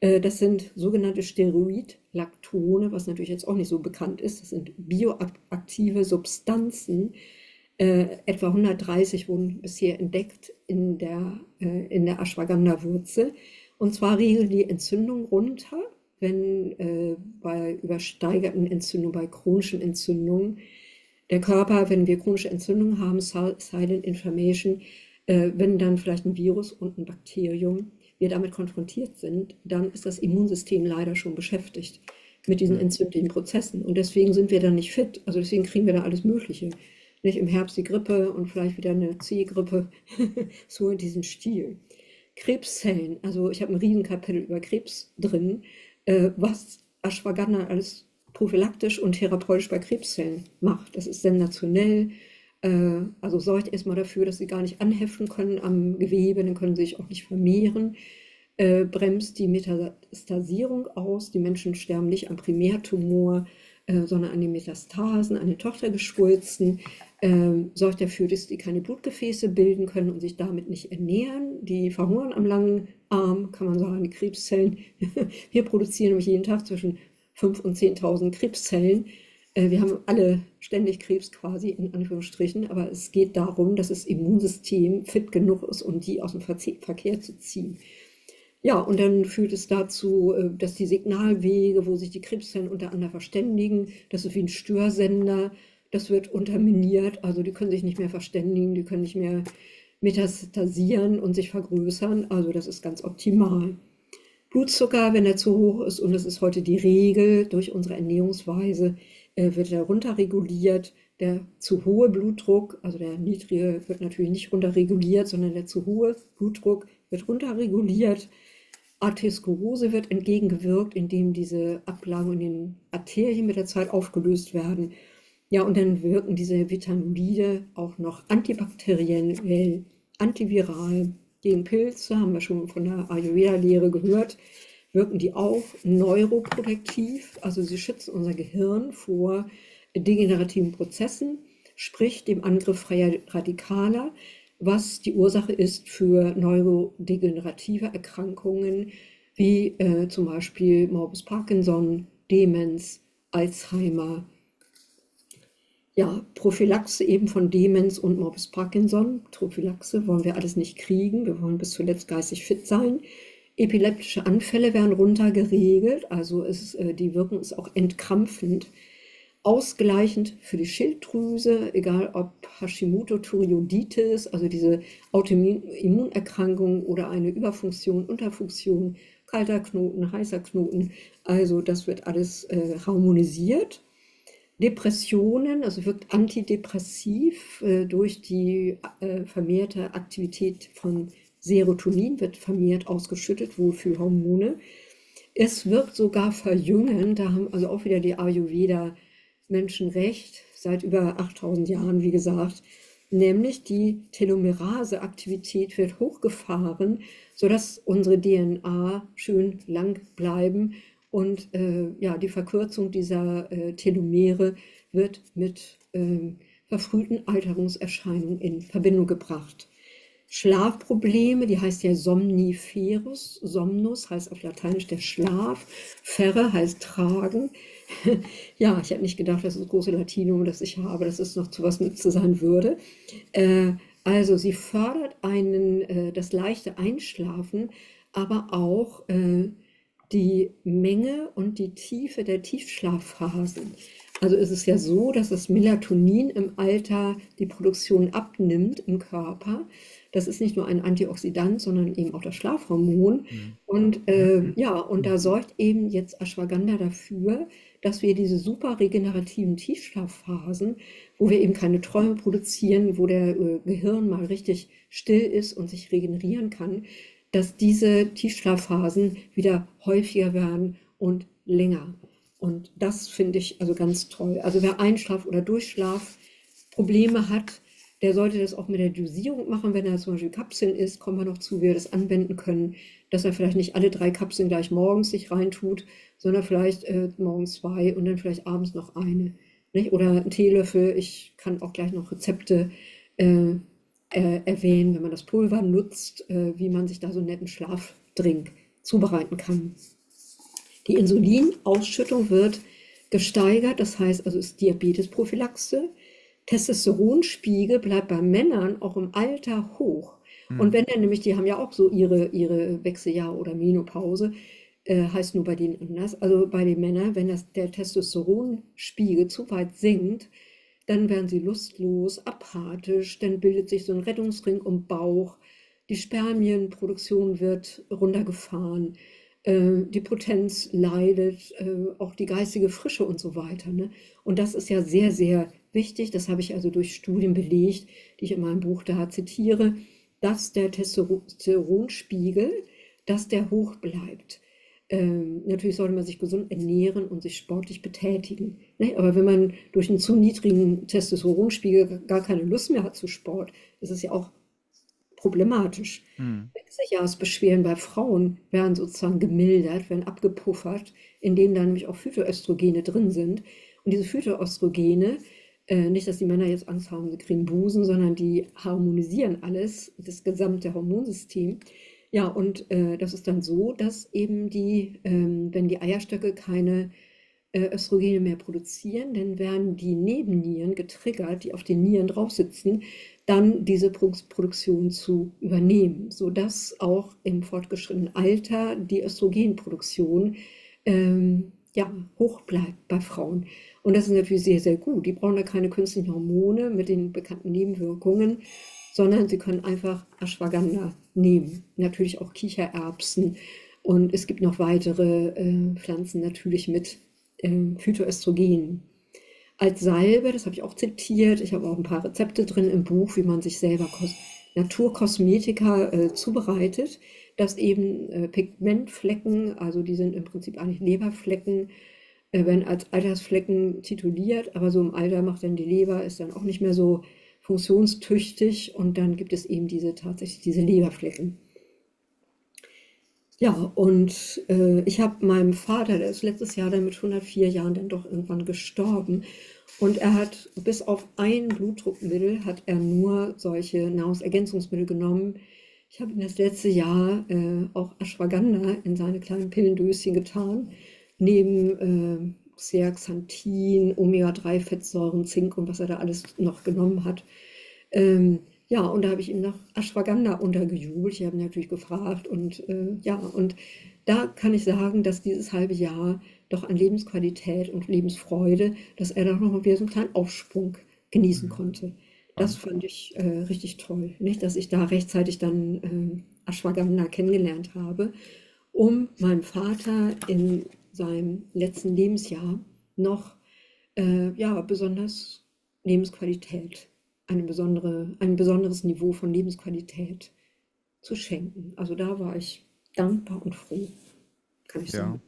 Äh, das sind sogenannte Steroidlaktone, was natürlich jetzt auch nicht so bekannt ist. Das sind bioaktive Substanzen. Äh, etwa 130 wurden bisher entdeckt in der, äh, in der Ashwagandha-Wurzel. Und zwar regeln die Entzündung runter, wenn bei übersteigerten Entzündungen, bei chronischen Entzündungen, der Körper, wenn wir chronische Entzündungen haben, Silent Inflammation, wenn dann vielleicht ein Virus und ein Bakterium, wir damit konfrontiert sind, dann ist das Immunsystem leider schon beschäftigt mit diesen entzündlichen Prozessen. Und deswegen sind wir dann nicht fit. Also deswegen kriegen wir da alles Mögliche. Nicht im Herbst die Grippe und vielleicht wieder eine C-Grippe, so in diesem Stil. Krebszellen. Also ich habe ein Riesenkapitel über Krebs drin, äh, was Ashwagandha alles prophylaktisch und therapeutisch bei Krebszellen macht. Das ist sensationell. Äh, also sorgt erstmal dafür, dass sie gar nicht anheften können am Gewebe, dann können sie sich auch nicht vermehren. Äh, bremst die Metastasierung aus. Die Menschen sterben nicht am Primärtumor, äh, sondern an den Metastasen, an den Tochtergeschwulsten, äh, sorgt dafür, dass die keine Blutgefäße bilden können und sich damit nicht ernähren. Die verhungern am langen Arm, kann man sagen, die Krebszellen. Wir produzieren nämlich jeden Tag zwischen 5.000 und 10.000 Krebszellen. Äh, wir haben alle ständig Krebs quasi, in Anführungsstrichen, aber es geht darum, dass das Immunsystem fit genug ist, um die aus dem Verkehr zu ziehen. Ja, und dann führt es dazu, äh, dass die Signalwege, wo sich die Krebszellen untereinander verständigen, das ist wie ein Störsender, das wird unterminiert, also die können sich nicht mehr verständigen, die können nicht mehr metastasieren und sich vergrößern, also das ist ganz optimal. Blutzucker, wenn er zu hoch ist, und das ist heute die Regel durch unsere Ernährungsweise, äh, wird er runterreguliert. Der zu hohe Blutdruck, also der niedrige, wird natürlich nicht runterreguliert, sondern der zu hohe Blutdruck wird runterreguliert. Arteriosklerose wird entgegengewirkt, indem diese Ablagen in den Arterien mit der Zeit aufgelöst werden. Ja, und dann wirken diese Vitaminoide auch noch antibakteriell, antiviral, gegen Pilze, haben wir schon von der Ayurveda-Lehre gehört, wirken die auch neuroprotektiv, also sie schützen unser Gehirn vor degenerativen Prozessen, sprich dem Angriff freier Radikaler, was die Ursache ist für neurodegenerative Erkrankungen wie äh, zum Beispiel Morbus Parkinson, Demenz, Alzheimer. Ja, Prophylaxe eben von Demenz und Morbus Parkinson. Prophylaxe wollen wir alles nicht kriegen, wir wollen bis zuletzt geistig fit sein. Epileptische Anfälle werden runtergeregelt, also ist, äh, die Wirkung ist auch entkrampfend ausgleichend für die Schilddrüse, egal ob Hashimoto-Thyreoiditis, also diese Autoimmunerkrankung oder eine Überfunktion, Unterfunktion, kalter Knoten, heißer Knoten. Also das wird alles äh, harmonisiert. Depressionen, also wirkt antidepressiv äh, durch die äh, vermehrte Aktivität von Serotonin, wird vermehrt ausgeschüttet, Wohlfühlhormone. Es wirkt sogar verjüngend, da haben also auch wieder die Ayurveda Menschenrecht seit über 8000 Jahren, wie gesagt, nämlich die Telomerase-Aktivität wird hochgefahren, sodass unsere DNA schön lang bleiben und äh, ja, die Verkürzung dieser äh, Telomere wird mit äh, verfrühten Alterungserscheinungen in Verbindung gebracht. Schlafprobleme, die heißt ja Somniferus, Somnus heißt auf Lateinisch der Schlaf, Ferre heißt tragen. ja, ich habe nicht gedacht, dass das große Latinum, das ich habe, dass es noch zu was Nütze sein würde. Äh, also sie fördert einen, äh, das leichte Einschlafen, aber auch äh, die Menge und die Tiefe der Tiefschlafphasen. Also ist es ja so, dass das Melatonin im Alter die Produktion abnimmt im Körper. Das ist nicht nur ein Antioxidant, sondern eben auch das Schlafhormon. Mhm. Und äh, ja, und da sorgt eben jetzt Ashwagandha dafür, dass wir diese super regenerativen Tiefschlafphasen, wo wir eben keine Träume produzieren, wo der äh, Gehirn mal richtig still ist und sich regenerieren kann, dass diese Tiefschlafphasen wieder häufiger werden und länger. Und das finde ich also ganz toll. Also wer Einschlaf- oder Durchschlafprobleme hat, der sollte das auch mit der Dosierung machen. Wenn er zum Beispiel Kapseln isst, kommen wir noch zu, wie wir das anwenden können, dass er vielleicht nicht alle drei Kapseln gleich morgens sich reintut, sondern vielleicht äh, morgens zwei und dann vielleicht abends noch eine. Nicht? Oder ein Teelöffel. Ich kann auch gleich noch Rezepte äh, äh, erwähnen, wenn man das Pulver nutzt, äh, wie man sich da so einen netten Schlafdrink zubereiten kann. Die Insulinausschüttung wird gesteigert, das heißt also ist Diabetesprophylaxe. Testosteronspiegel bleibt bei Männern auch im Alter hoch. Mhm. Und wenn dann nämlich, die haben ja auch so ihre, ihre Wechseljahr oder Menopause, äh, heißt nur bei denen anders. Also bei den Männern, wenn das, der Testosteronspiegel zu weit sinkt, dann werden sie lustlos, apathisch, dann bildet sich so ein Rettungsring um Bauch, die Spermienproduktion wird runtergefahren, die Potenz leidet, äh, auch die geistige Frische und so weiter. Ne? Und das ist ja sehr, sehr wichtig. Das habe ich also durch Studien belegt, die ich in meinem Buch da zitiere, dass der Testosteronspiegel, dass der hoch bleibt. Ähm, natürlich sollte man sich gesund ernähren und sich sportlich betätigen. Ne? Aber wenn man durch einen zu niedrigen Testosteronspiegel gar keine Lust mehr hat zu Sport, ist es ja auch problematisch. Hm. Wechseljahrsbeschwerden bei Frauen werden sozusagen gemildert, werden abgepuffert, indem da nämlich auch Phytoöstrogene drin sind. Und diese Phytoöstrogene, äh, nicht, dass die Männer jetzt Angst haben, sie kriegen Busen, sondern die harmonisieren alles, das gesamte Hormonsystem. Ja, und äh, das ist dann so, dass eben die, ähm, wenn die Eierstöcke keine äh, Östrogene mehr produzieren, dann werden die Nebennieren getriggert, die auf den Nieren drauf sitzen, dann diese Produktion zu übernehmen, sodass auch im fortgeschrittenen Alter die Östrogenproduktion ähm, ja, hoch bleibt bei Frauen. Und das ist natürlich sehr, sehr gut. Die brauchen da keine künstlichen Hormone mit den bekannten Nebenwirkungen, sondern sie können einfach Ashwagandha nehmen. Natürlich auch Kichererbsen. Und es gibt noch weitere äh, Pflanzen natürlich mit äh, Phytoöstrogenen als Salbe, das habe ich auch zitiert. Ich habe auch ein paar Rezepte drin im Buch, wie man sich selber Naturkosmetika äh, zubereitet, dass eben äh, Pigmentflecken, also die sind im Prinzip eigentlich Leberflecken, äh, werden als Altersflecken tituliert, aber so im Alter macht dann die Leber, ist dann auch nicht mehr so funktionstüchtig und dann gibt es eben diese tatsächlich diese Leberflecken. Ja, und äh, ich habe meinem Vater, der ist letztes Jahr dann mit 104 Jahren dann doch irgendwann gestorben. Und er hat bis auf ein Blutdruckmittel hat er nur solche Nahrungsergänzungsmittel genommen. Ich habe ihm das letzte Jahr äh, auch Ashwagandha in seine kleinen Pillendöschen getan, neben äh, Zeaxanthin, Omega-3-Fettsäuren, Zink und was er da alles noch genommen hat. Ähm, ja, und da habe ich ihm nach Ashwagandha untergejubelt. Ich habe ihn natürlich gefragt und äh, ja, und da kann ich sagen, dass dieses halbe Jahr doch an Lebensqualität und Lebensfreude, dass er da noch mal wieder so einen kleinen Aufsprung genießen Mhm. konnte. Das fand ich äh, richtig toll, nicht, dass ich da rechtzeitig dann äh, Ashwagandha kennengelernt habe, um meinem Vater in seinem letzten Lebensjahr noch äh, ja, besonders Lebensqualität eine besondere, ein besonderes Niveau von Lebensqualität zu schenken. Also da war ich dankbar und froh, kann ich Ja. sagen.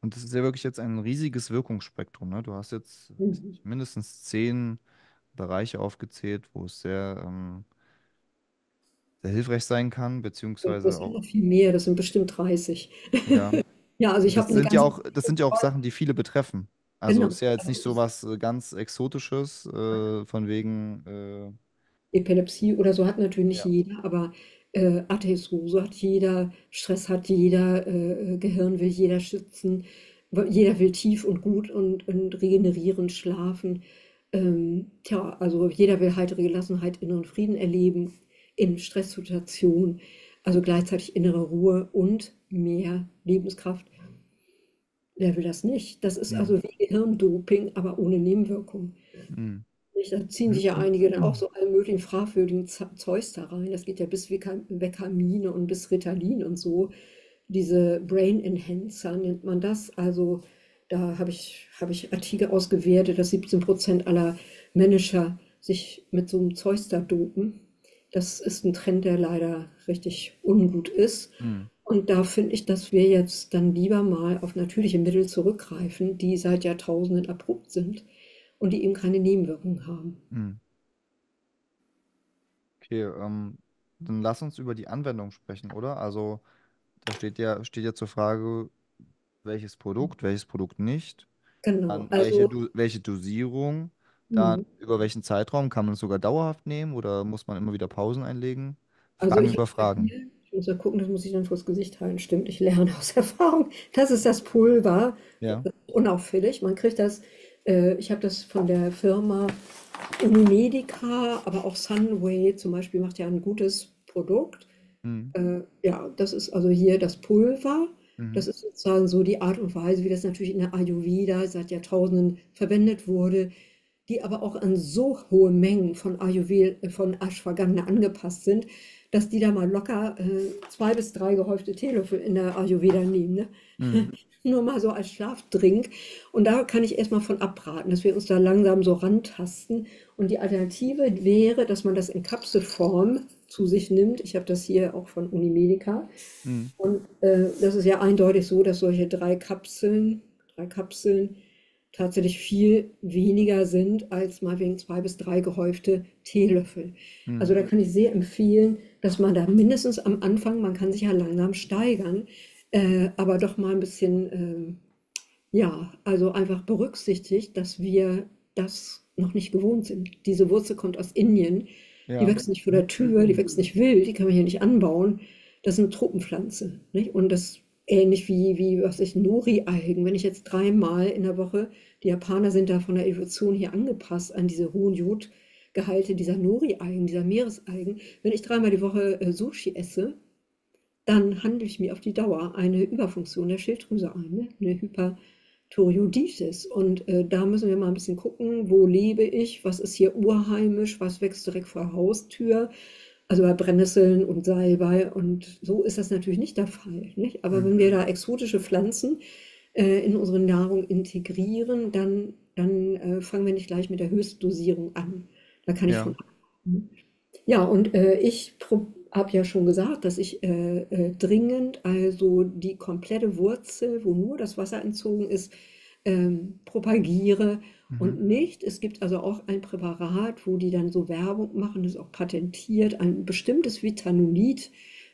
Und das ist ja wirklich jetzt ein riesiges Wirkungsspektrum, ne? Du hast jetzt Mhm. mindestens zehn Bereiche aufgezählt, wo es sehr, ähm, sehr hilfreich sein kann, beziehungsweise das sind auch, noch viel mehr, das sind bestimmt 30. ja. Ja, also ich das habe sind ja auch, das sind ja auch Sachen, die viele betreffen. Also genau, ist ja jetzt nicht so was äh, ganz Exotisches, äh, von wegen, äh, Epilepsie oder so hat natürlich nicht ja. jeder, aber äh, Arteriosklerose hat jeder, Stress hat jeder, äh, äh, Gehirn will jeder schützen, jeder will tief und gut und, und regenerieren, schlafen. Ähm, tja, also jeder will heitere Gelassenheit, inneren Frieden erleben in Stresssituationen, also gleichzeitig innere Ruhe und mehr Lebenskraft. Wer will das nicht? Das ist Hm. also wie Gehirndoping, aber ohne Nebenwirkung. Hm. Nicht? Da ziehen sich ja einige dann auch so allen möglichen fragwürdigen Zeugs da rein. Das geht ja bis Vecamine und bis Ritalin und so. Diese Brain Enhancer nennt man das. Also da habe ich, habe ich Artikel ausgewertet, dass 17 Prozent aller Manager sich mit so einem Zeugs da dopen. Das ist ein Trend, der leider richtig ungut ist. Hm. Und da finde ich, dass wir jetzt dann lieber mal auf natürliche Mittel zurückgreifen, die seit Jahrtausenden erprobt sind und die eben keine Nebenwirkungen haben. Hm. Okay, ähm, dann lass uns über die Anwendung sprechen, oder? Also, da steht ja, steht ja zur Frage, welches Produkt, welches Produkt nicht, Genau, dann welche, also welche Dosierung, dann mhm. über welchen Zeitraum, kann man es sogar dauerhaft nehmen oder muss man immer wieder Pausen einlegen? Also Fragen habe über Fragen. Ich muss ja gucken, das muss ich dann vors Gesicht halten. Stimmt, ich lerne aus Erfahrung. Das ist das Pulver, Ja. unauffällig. Man kriegt das, äh, ich habe das von der Firma Unimedica, aber auch Sunway zum Beispiel macht ja ein gutes Produkt. Mhm. Äh, ja, das ist also hier das Pulver. Das Mhm. ist sozusagen so die Art und Weise, wie das natürlich in der Ayurveda seit Jahrtausenden verwendet wurde, die aber auch an so hohe Mengen von Ayurveda, äh, von Ashwagandha angepasst sind, dass die da mal locker äh, zwei bis drei gehäufte Teelöffel in der Ayurveda nehmen. Ne? Mhm. Nur mal so als Schlafdrink. Und da kann ich erstmal von abraten, dass wir uns da langsam so rantasten. Und die Alternative wäre, dass man das in Kapselform zu sich nimmt. Ich habe das hier auch von Unimedica. Mhm. Und äh, das ist ja eindeutig so, dass solche drei Kapseln, drei Kapseln tatsächlich viel weniger sind als mal wegen zwei bis drei gehäufte Teelöffel. Also Mhm. da kann ich sehr empfehlen, dass man da mindestens am Anfang, man kann sich ja langsam steigern, äh, aber doch mal ein bisschen, ähm, ja, also einfach berücksichtigt, dass wir das noch nicht gewohnt sind. Diese Wurzel kommt aus Indien, die Ja. wächst nicht vor der Tür, die wächst nicht wild, die kann man hier nicht anbauen. Das ist eine Tropenpflanze, nicht? Und das ähnlich wie, wie was ich, Nori-Algen. Wenn ich jetzt dreimal in der Woche, die Japaner sind da von der Evolution hier angepasst an diese hohen Jodgehalte dieser Nori-Algen, dieser Meeresalgen. Wenn ich dreimal die Woche äh, Sushi esse, dann handle ich mir auf die Dauer eine Überfunktion der Schilddrüse ein, ne? eine Hyperthyreoiditis. Und äh, da müssen wir mal ein bisschen gucken, wo lebe ich, was ist hier urheimisch, was wächst direkt vor der Haustür. Also bei Brennnesseln und Salbei und so ist das natürlich nicht der Fall. Nicht? Aber Mhm. wenn wir da exotische Pflanzen äh, in unsere Nahrung integrieren, dann, dann äh, fangen wir nicht gleich mit der Höchstdosierung an. Da kann ich Ja. von abraten. Ja, und äh, ich habe ja schon gesagt, dass ich äh, äh, dringend also die komplette Wurzel, wo nur das Wasser entzogen ist, ähm, propagiere Mhm. und nicht. Es gibt also auch ein Präparat, wo die dann so Werbung machen, das ist auch patentiert, ein bestimmtes Vitanolid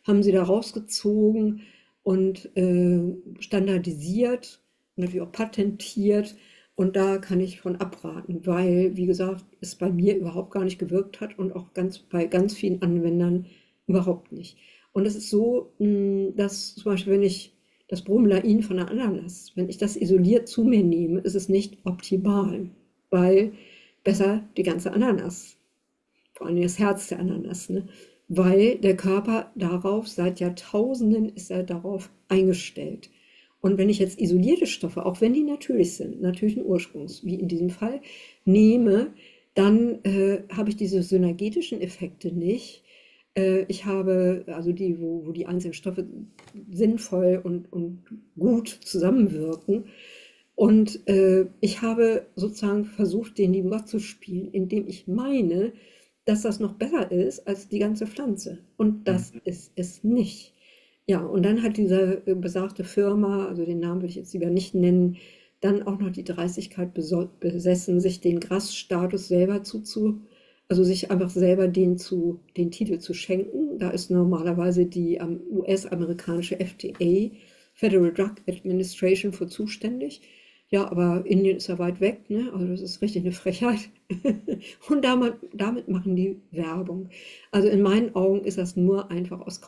haben sie da rausgezogen und äh, standardisiert, natürlich auch patentiert. Und da kann ich von abraten, weil, wie gesagt, es bei mir überhaupt gar nicht gewirkt hat und auch ganz, bei ganz vielen Anwendern überhaupt nicht. Und es ist so, mh, dass zum Beispiel, wenn ich das Bromelain von der Ananas, wenn ich das isoliert zu mir nehme, ist es nicht optimal, weil besser die ganze Ananas, vor allem das Herz der Ananas, ne? weil der Körper darauf, seit Jahrtausenden ist er darauf eingestellt. Und wenn ich jetzt isolierte Stoffe, auch wenn die natürlich sind, natürlichen Ursprungs, wie in diesem Fall, nehme, dann äh, habe ich diese synergetischen Effekte nicht. Äh, ich habe also die, wo, wo die einzelnen Stoffe sinnvoll und, und gut zusammenwirken. Und äh, ich habe sozusagen versucht, den Lieber zu spielen, indem ich meine, dass das noch besser ist als die ganze Pflanze. Und das Mhm. ist es nicht. Ja, und dann hat diese äh, besagte Firma, also den Namen will ich jetzt lieber nicht nennen, dann auch noch die Dreistigkeit besessen, sich den Grasstatus selber zuzu, also sich einfach selber den zu, den Titel zu schenken. Da ist normalerweise die um, US-amerikanische FDA, Federal Drug Administration, für zuständig. Ja, aber Indien ist ja weit weg, ne? Also das ist richtig eine Frechheit. Und damit, damit machen die Werbung. Also in meinen Augen ist das nur einfach aus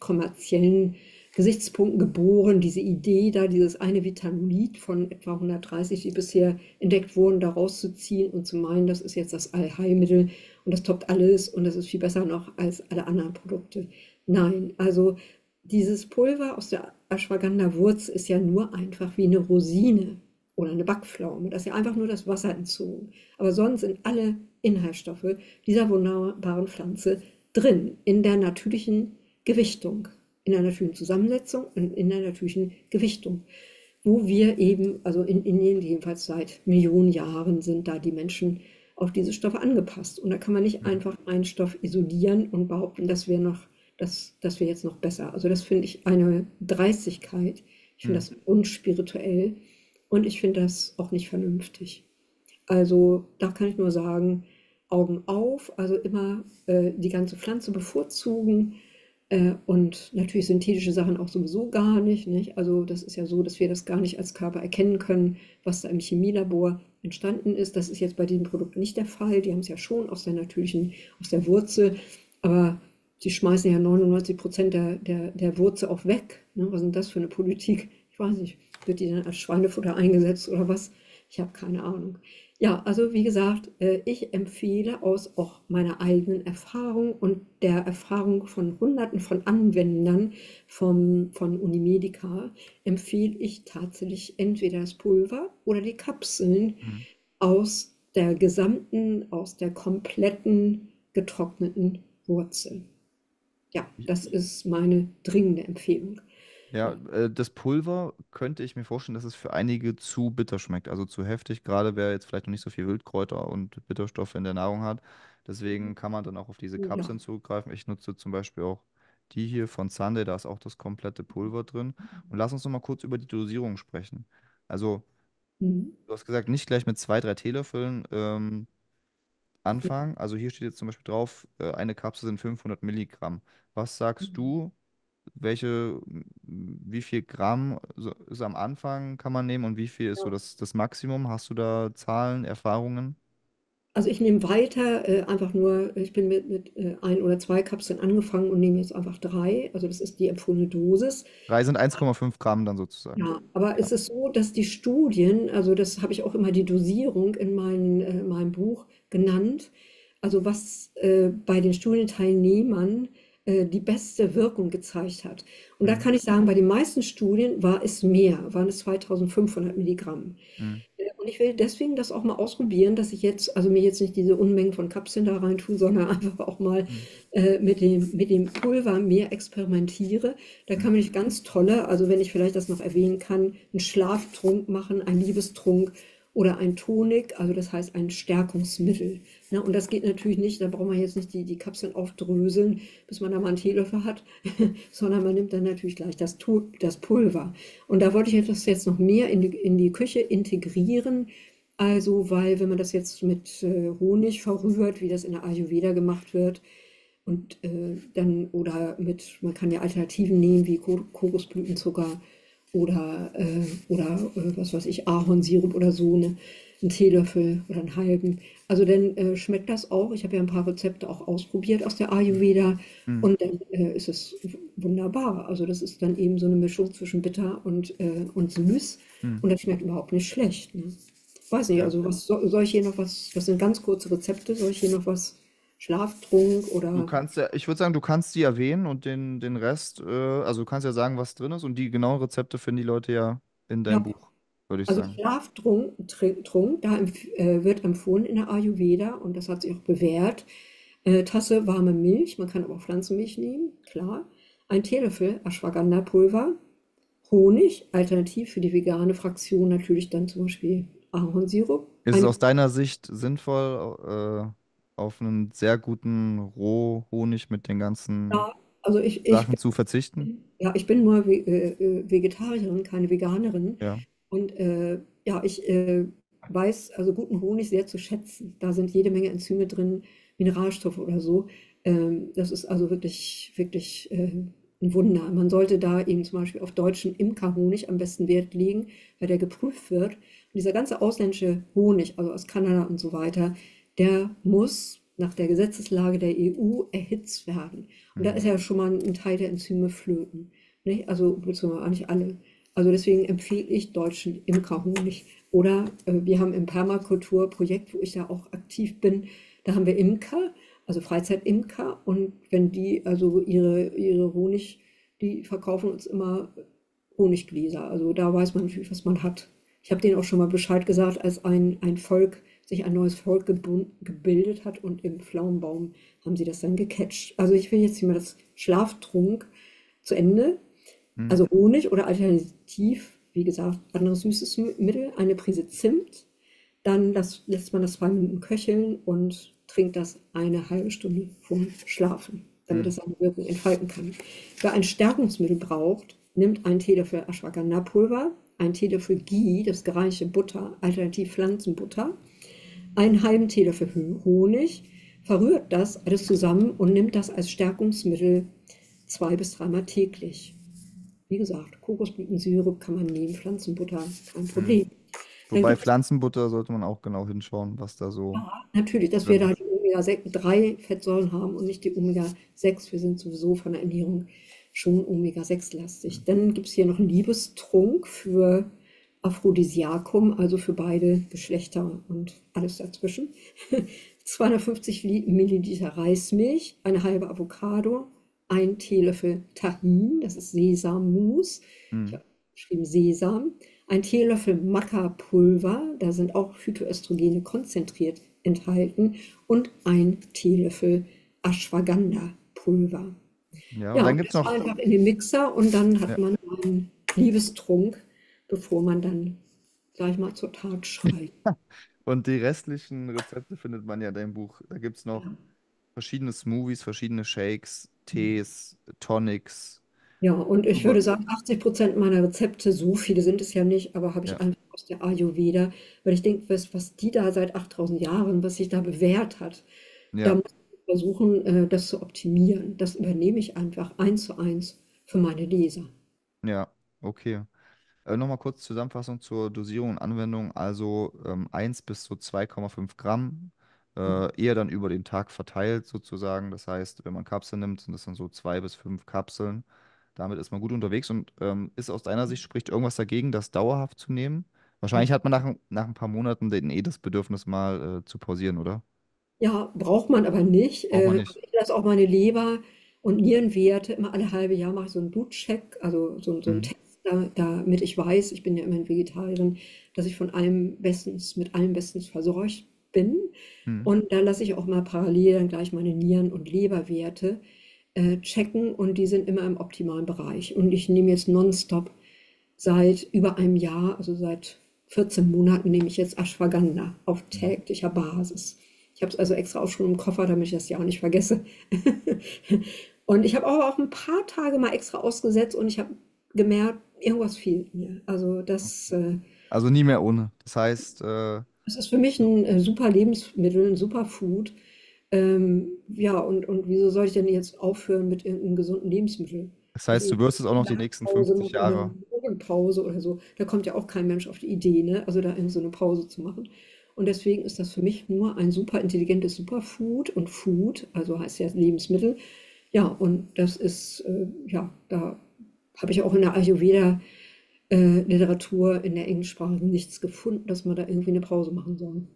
kommerziellen Gesichtspunkten geboren, diese Idee da, dieses eine Vitamid von etwa 130, die bisher entdeckt wurden, da rauszuziehen und zu meinen, das ist jetzt das Allheilmittel und das toppt alles und das ist viel besser noch als alle anderen Produkte. Nein, also dieses Pulver aus der Ashwagandha-Wurz ist ja nur einfach wie eine Rosine oder eine Backpflaume. Das ist ja einfach nur das Wasser entzogen. Aber sonst sind alle Inhaltsstoffe dieser wunderbaren Pflanze drin, in der natürlichen Gewichtung, in der natürlichen Zusammensetzung und in der natürlichen Gewichtung. Wo wir eben, also in Indien jedenfalls seit Millionen Jahren sind da die Menschen auf diese Stoffe angepasst. Und da kann man nicht einfach einen Stoff isolieren und behaupten, dass wir noch, dass, dass wir jetzt noch besser. Also das finde ich eine Dreistigkeit. Ich finde das unspirituell. Und ich finde das auch nicht vernünftig. Also da kann ich nur sagen, Augen auf, also immer äh, die ganze Pflanze bevorzugen äh, und natürlich synthetische Sachen auch sowieso gar nicht, nicht. Also das ist ja so, dass wir das gar nicht als Körper erkennen können, was da im Chemielabor entstanden ist. Das ist jetzt bei diesem Produkt nicht der Fall. Die haben es ja schon aus der natürlichen, aus der Wurzel, aber sie schmeißen ja 99 Prozent der, der, der Wurzel auch weg. Ne? Was ist denn das für eine Politik? Ich weiß nicht. Wird die dann als Schweinefutter eingesetzt oder was? Ich habe keine Ahnung. Ja, also wie gesagt, äh, ich empfehle aus auch meiner eigenen Erfahrung und der Erfahrung von Hunderten von Anwendern vom, von Unimedica, empfehle ich tatsächlich entweder das Pulver oder die Kapseln Mhm. aus der gesamten, aus der kompletten getrockneten Wurzel. Ja, das ist meine dringende Empfehlung. Ja, äh, das Pulver könnte ich mir vorstellen, dass es für einige zu bitter schmeckt, also zu heftig, gerade wer jetzt vielleicht noch nicht so viel Wildkräuter und Bitterstoffe in der Nahrung hat. Deswegen kann man dann auch auf diese Ja. Kapseln zurückgreifen. Ich nutze zum Beispiel auch die hier von Sunday, da ist auch das komplette Pulver drin. Und lass uns noch mal kurz über die Dosierung sprechen. Also, Mhm. du hast gesagt, nicht gleich mit zwei, drei Teelöffeln ähm, anfangen. Also hier steht jetzt zum Beispiel drauf, äh, eine Kapsel sind 500 Milligramm. Was sagst du? Welche, wie viel Gramm so, ist am Anfang kann man nehmen und wie viel ist so Ja. das, das Maximum? Hast du da Zahlen, Erfahrungen? Also ich nehme weiter äh, einfach nur, ich bin mit, mit äh, ein oder zwei Kapseln angefangen und nehme jetzt einfach drei. Also das ist die empfohlene Dosis. Drei sind 1,5 Gramm dann sozusagen. Ja, aber Ja. es ist so, dass die Studien, also das habe ich auch immer die Dosierung in mein, äh, meinem Buch genannt, also was äh, bei den Studienteilnehmern die beste Wirkung gezeigt hat. Und da Mhm. kann ich sagen, bei den meisten Studien war es mehr, waren es 2500 Milligramm. Mhm. Äh, Und ich will deswegen das auch mal ausprobieren, dass ich jetzt, also mir jetzt nicht diese Unmengen von Kapseln da rein tue, sondern einfach auch mal Mhm. äh, mit dem, mit dem Pulver mehr experimentiere. Da kann man nicht ganz tolle, also wenn ich vielleicht das noch erwähnen kann, einen Schlaftrunk machen, einen Liebestrunk oder ein Tonik, also das heißt ein Stärkungsmittel. Ne? Und das geht natürlich nicht, da braucht man jetzt nicht die, die Kapseln aufdröseln, bis man da mal einen Teelöffel hat, sondern man nimmt dann natürlich gleich das, das Pulver. Und da wollte ich das jetzt noch mehr in die, in die Küche integrieren. Also, weil wenn man das jetzt mit äh, Honig verrührt, wie das in der Ayurveda gemacht wird, und äh, dann oder mit, man kann ja Alternativen nehmen wie Kokosblütenzucker oder, äh, oder äh, was weiß ich, Ahornsirup oder so, ne? Einen Teelöffel oder einen halben. Also dann äh, schmeckt das auch. Ich habe ja ein paar Rezepte auch ausprobiert aus der Ayurveda mhm. und dann äh, ist es wunderbar. Also das ist dann eben so eine Mischung zwischen bitter und, äh, und süß mhm. und das schmeckt überhaupt nicht schlecht. Ne? Weiß nicht, also was soll ich hier noch was, das sind ganz kurze Rezepte, soll ich hier noch was Schlaftrunk Du oder kannst ja, ich würde sagen, du kannst die erwähnen und den, den Rest, äh, also du kannst ja sagen, was drin ist und die genauen Rezepte finden die Leute ja in deinem ja, Buch, würde ich also sagen. Schlaftrunk, da äh, wird empfohlen in der Ayurveda und das hat sich auch bewährt. Äh, Tasse warme Milch, man kann aber auch Pflanzenmilch nehmen, klar. Ein Teelöffel Ashwagandha-Pulver, Honig, alternativ für die vegane Fraktion natürlich dann zum Beispiel Ahornsirup. Ist es aus deiner Sicht sinnvoll, äh, auf einen sehr guten Rohhonig mit den ganzen Ja, also ich, ich Sachen zu verzichten? ja, ich bin nur äh, Vegetarierin, keine Veganerin. Ja. Und äh, ja, ich äh, weiß also guten Honig sehr zu schätzen. Da sind jede Menge Enzyme drin, Mineralstoffe oder so. Ähm, das ist also wirklich, wirklich äh, ein Wunder. Man sollte da eben zum Beispiel auf deutschen Imkerhonig am besten Wert legen, weil der geprüft wird. Und dieser ganze ausländische Honig, also aus Kanada und so weiter, der muss nach der Gesetzeslage der EU erhitzt werden. Und da ist Mhm. ja schon mal ein Teil der Enzyme flöten. Nicht? Also, beziehungsweise auch nicht alle. Also deswegen empfehle ich deutschen Imkerhonig. Oder äh, wir haben im Permakulturprojekt, wo ich ja auch aktiv bin, da haben wir Imker, also Freizeitimker. Und wenn die also ihre, ihre Honig, die verkaufen uns immer Honiggläser. Also da weiß man natürlich, was man hat. Ich habe denen auch schon mal Bescheid gesagt, als ein, ein Volk sich ein neues Volk gebildet hat und im Pflaumenbaum haben sie das dann gecatcht. Also ich will jetzt hier mal das Schlaftrunk zu Ende. Hm. Also Honig oder alternativ, wie gesagt, anderes süßes Mittel, eine Prise Zimt. Dann das, lässt man das zwei Minuten köcheln und trinkt das eine halbe Stunde vorm Schlafen, damit Hm. es seine Wirkung entfalten kann. Wer ein Stärkungsmittel braucht, nimmt einen Teelöffel Ashwagandha-Pulver, einen Teelöffel Ghee, das gereinigte Butter, alternativ Pflanzenbutter, einen halben Teelöffel Honig, verrührt das alles zusammen und nimmt das als Stärkungsmittel zwei bis dreimal täglich. Wie gesagt, Kokosblütensirup kann man nehmen, Pflanzenbutter, kein Hm. Problem. Dann Wobei Pflanzenbutter sollte man auch genau hinschauen, was da so ja, natürlich, dass wir da die Omega-3-Fettsäuren haben und nicht die Omega-6. Wir sind sowieso von der Ernährung schon Omega-6-lastig. Dann gibt es hier noch einen Liebestrunk für Aphrodisiakum, also für beide Geschlechter und alles dazwischen. 250 Li- Milliliter Reismilch, eine halbe Avocado, ein Teelöffel Tahin, das ist Sesammus. Ich Hm. habe geschrieben Sesam. Ein Teelöffel Maca-Pulver, da sind auch Phytoöstrogene konzentriert enthalten. Und ein Teelöffel Ashwagandha-Pulver. Ja, und Ja, dann gibt es noch, einfach in den Mixer und dann hat ja, man einen Liebestrunk, bevor man dann, sag ich mal, zur Tat schreitet. und die restlichen Rezepte findet man ja in deinem Buch. Da gibt es noch Ja. verschiedene Smoothies, verschiedene Shakes, Tees, Tonics. Ja, und ich würde sagen, 80 Prozent meiner Rezepte, so viele sind es ja nicht, aber habe ich ja, einfach aus der Ayurveda, weil ich denke, was, was die da seit 8000 Jahren, was sich da bewährt hat, da ja, muss ich versuchen, äh, das zu optimieren. Das übernehme ich einfach eins zu eins für meine Leser. ja, okay. Äh, nochmal kurz Zusammenfassung zur Dosierung und Anwendung. Also ähm, 1 bis so 2,5 Gramm, äh, eher dann über den Tag verteilt sozusagen. Das heißt, wenn man Kapseln nimmt, sind das dann so zwei bis fünf Kapseln. Damit ist man gut unterwegs und ähm, ist aus deiner Sicht, spricht irgendwas dagegen, das dauerhaft zu nehmen? Wahrscheinlich hat man nach, ein- nach ein paar Monaten den, eh das Bedürfnis mal äh, zu pausieren, oder? Ja, braucht man aber nicht. Braucht man Äh, nicht. ich lasse auch meine Leber- und Nierenwerte immer alle halbe Jahr mache ich so einen Blutcheck, also so, so einen Mhm. Test, da, damit ich weiß, ich bin ja immerhin Vegetarierin, dass ich von allem bestens, mit allem bestens versorgt bin. Mhm. Und da lasse ich auch mal parallel dann gleich meine Nieren- und Leberwerte äh, checken und die sind immer im optimalen Bereich. Und ich nehme jetzt nonstop seit über einem Jahr, also seit 14 Monaten nehme ich jetzt Ashwagandha auf Mhm. täglicher Basis. Ich habe es also extra auch schon im Koffer, damit ich das ja auch nicht vergesse. Und ich habe auch ein paar Tage mal extra ausgesetzt und ich habe gemerkt, irgendwas fehlt mir. Also das, äh, Also nie mehr ohne. Das heißt, äh, das ist für mich ein äh, super Lebensmittel, ein super Food. Ähm, ja, und, und wieso soll ich denn jetzt aufhören mit irgendeinem gesunden Lebensmittel? das Also heißt, du wirst es auch noch die nächsten Pause 50 machen oder Jahre. Pause oder so. Da kommt ja auch kein Mensch auf die Idee, ne? Also da irgend so eine Pause zu machen. Und deswegen ist das für mich nur ein super intelligentes Superfood und Food, also heißt ja Lebensmittel. Ja, und das ist, äh, ja, da habe ich auch in der Ayurveda äh, Literatur in der englischsprachigen nichts gefunden, dass man da irgendwie eine Pause machen soll.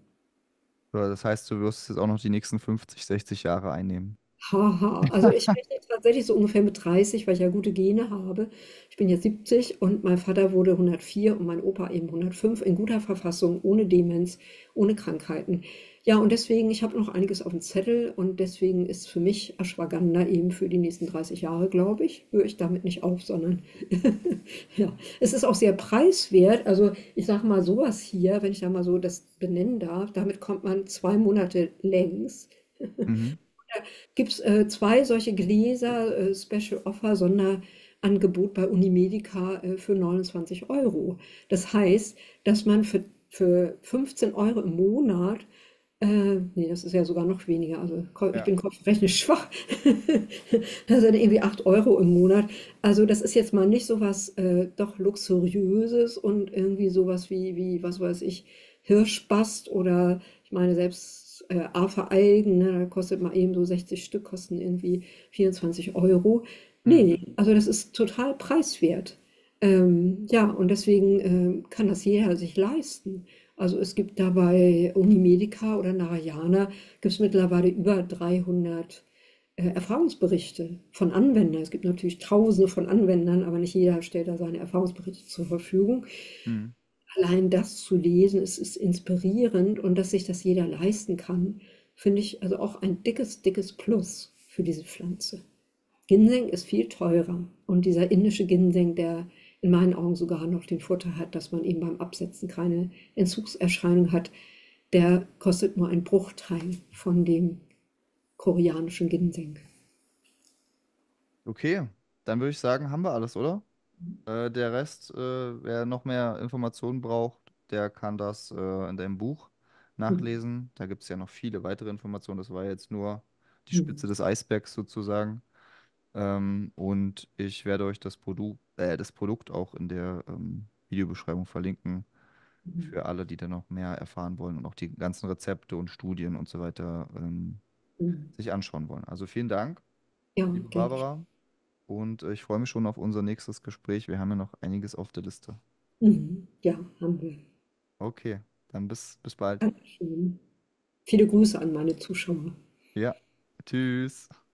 Das heißt, du wirst jetzt auch noch die nächsten 50, 60 Jahre einnehmen. Haha, also ich rechne tatsächlich so ungefähr mit 30, weil ich ja gute Gene habe. Ich bin jetzt 70 und mein Vater wurde 104 und mein Opa eben 105 in guter Verfassung, ohne Demenz, ohne Krankheiten. Ja, und deswegen, ich habe noch einiges auf dem Zettel und deswegen ist für mich Ashwagandha eben für die nächsten 30 Jahre, glaube ich, höre ich damit nicht auf, sondern ja, es ist auch sehr preiswert. Also ich sage mal sowas hier, wenn ich da mal so das benennen darf, damit kommt man zwei Monate längs. Mhm. Gibt es äh, zwei solche Gläser, äh, Special Offer, Sonderangebot bei Unimedica äh, für 29 Euro. Das heißt, dass man für, für 15 Euro im Monat, äh, nee, das ist ja sogar noch weniger, also ich Ja. bin kopfrechnisch schwach, das sind irgendwie 8 Euro im Monat. Also das ist jetzt mal nicht so was äh, doch luxuriöses und irgendwie sowas wie, wie, was weiß ich, Hirschbast oder ich meine selbst äh, Afer-Algen, ne, da kostet mal eben so 60 Stück, kosten irgendwie 24 Euro. Mhm. Nee, also das ist total preiswert. Ähm, ja, und deswegen ähm, kann das jeder sich leisten. Also es gibt da bei Unimedica oder Narayana gibt es mittlerweile über 300 äh, Erfahrungsberichte von Anwendern. Es gibt natürlich Tausende von Anwendern, aber nicht jeder stellt da seine Erfahrungsberichte zur Verfügung. Mhm. Allein das zu lesen, es ist inspirierend und dass sich das jeder leisten kann, finde ich also auch ein dickes, dickes Plus für diese Pflanze. Ginseng ist viel teurer und dieser indische Ginseng, der in meinen Augen sogar noch den Vorteil hat, dass man eben beim Absetzen keine Entzugserscheinung hat, der kostet nur einen Bruchteil von dem koreanischen Ginseng. Okay, dann würde ich sagen, haben wir alles, oder? Äh, der Rest, äh, wer noch mehr Informationen braucht, der kann das äh, in deinem Buch nachlesen. Da gibt es ja noch viele weitere Informationen. Das war jetzt nur die Spitze des Eisbergs sozusagen. Ähm, und ich werde euch das Produkt, äh, das Produkt auch in der ähm, Videobeschreibung verlinken für alle, die da noch mehr erfahren wollen und auch die ganzen Rezepte und Studien und so weiter ähm, sich anschauen wollen. Also vielen Dank, Ja, liebe gerne. Barbara. Und äh, ich freue mich schon auf unser nächstes Gespräch. Wir haben ja noch einiges auf der Liste. Mhm. Ja, haben wir. Okay, dann bis, bis bald. Dankeschön. Viele Grüße an meine Zuschauer. Ja, tschüss.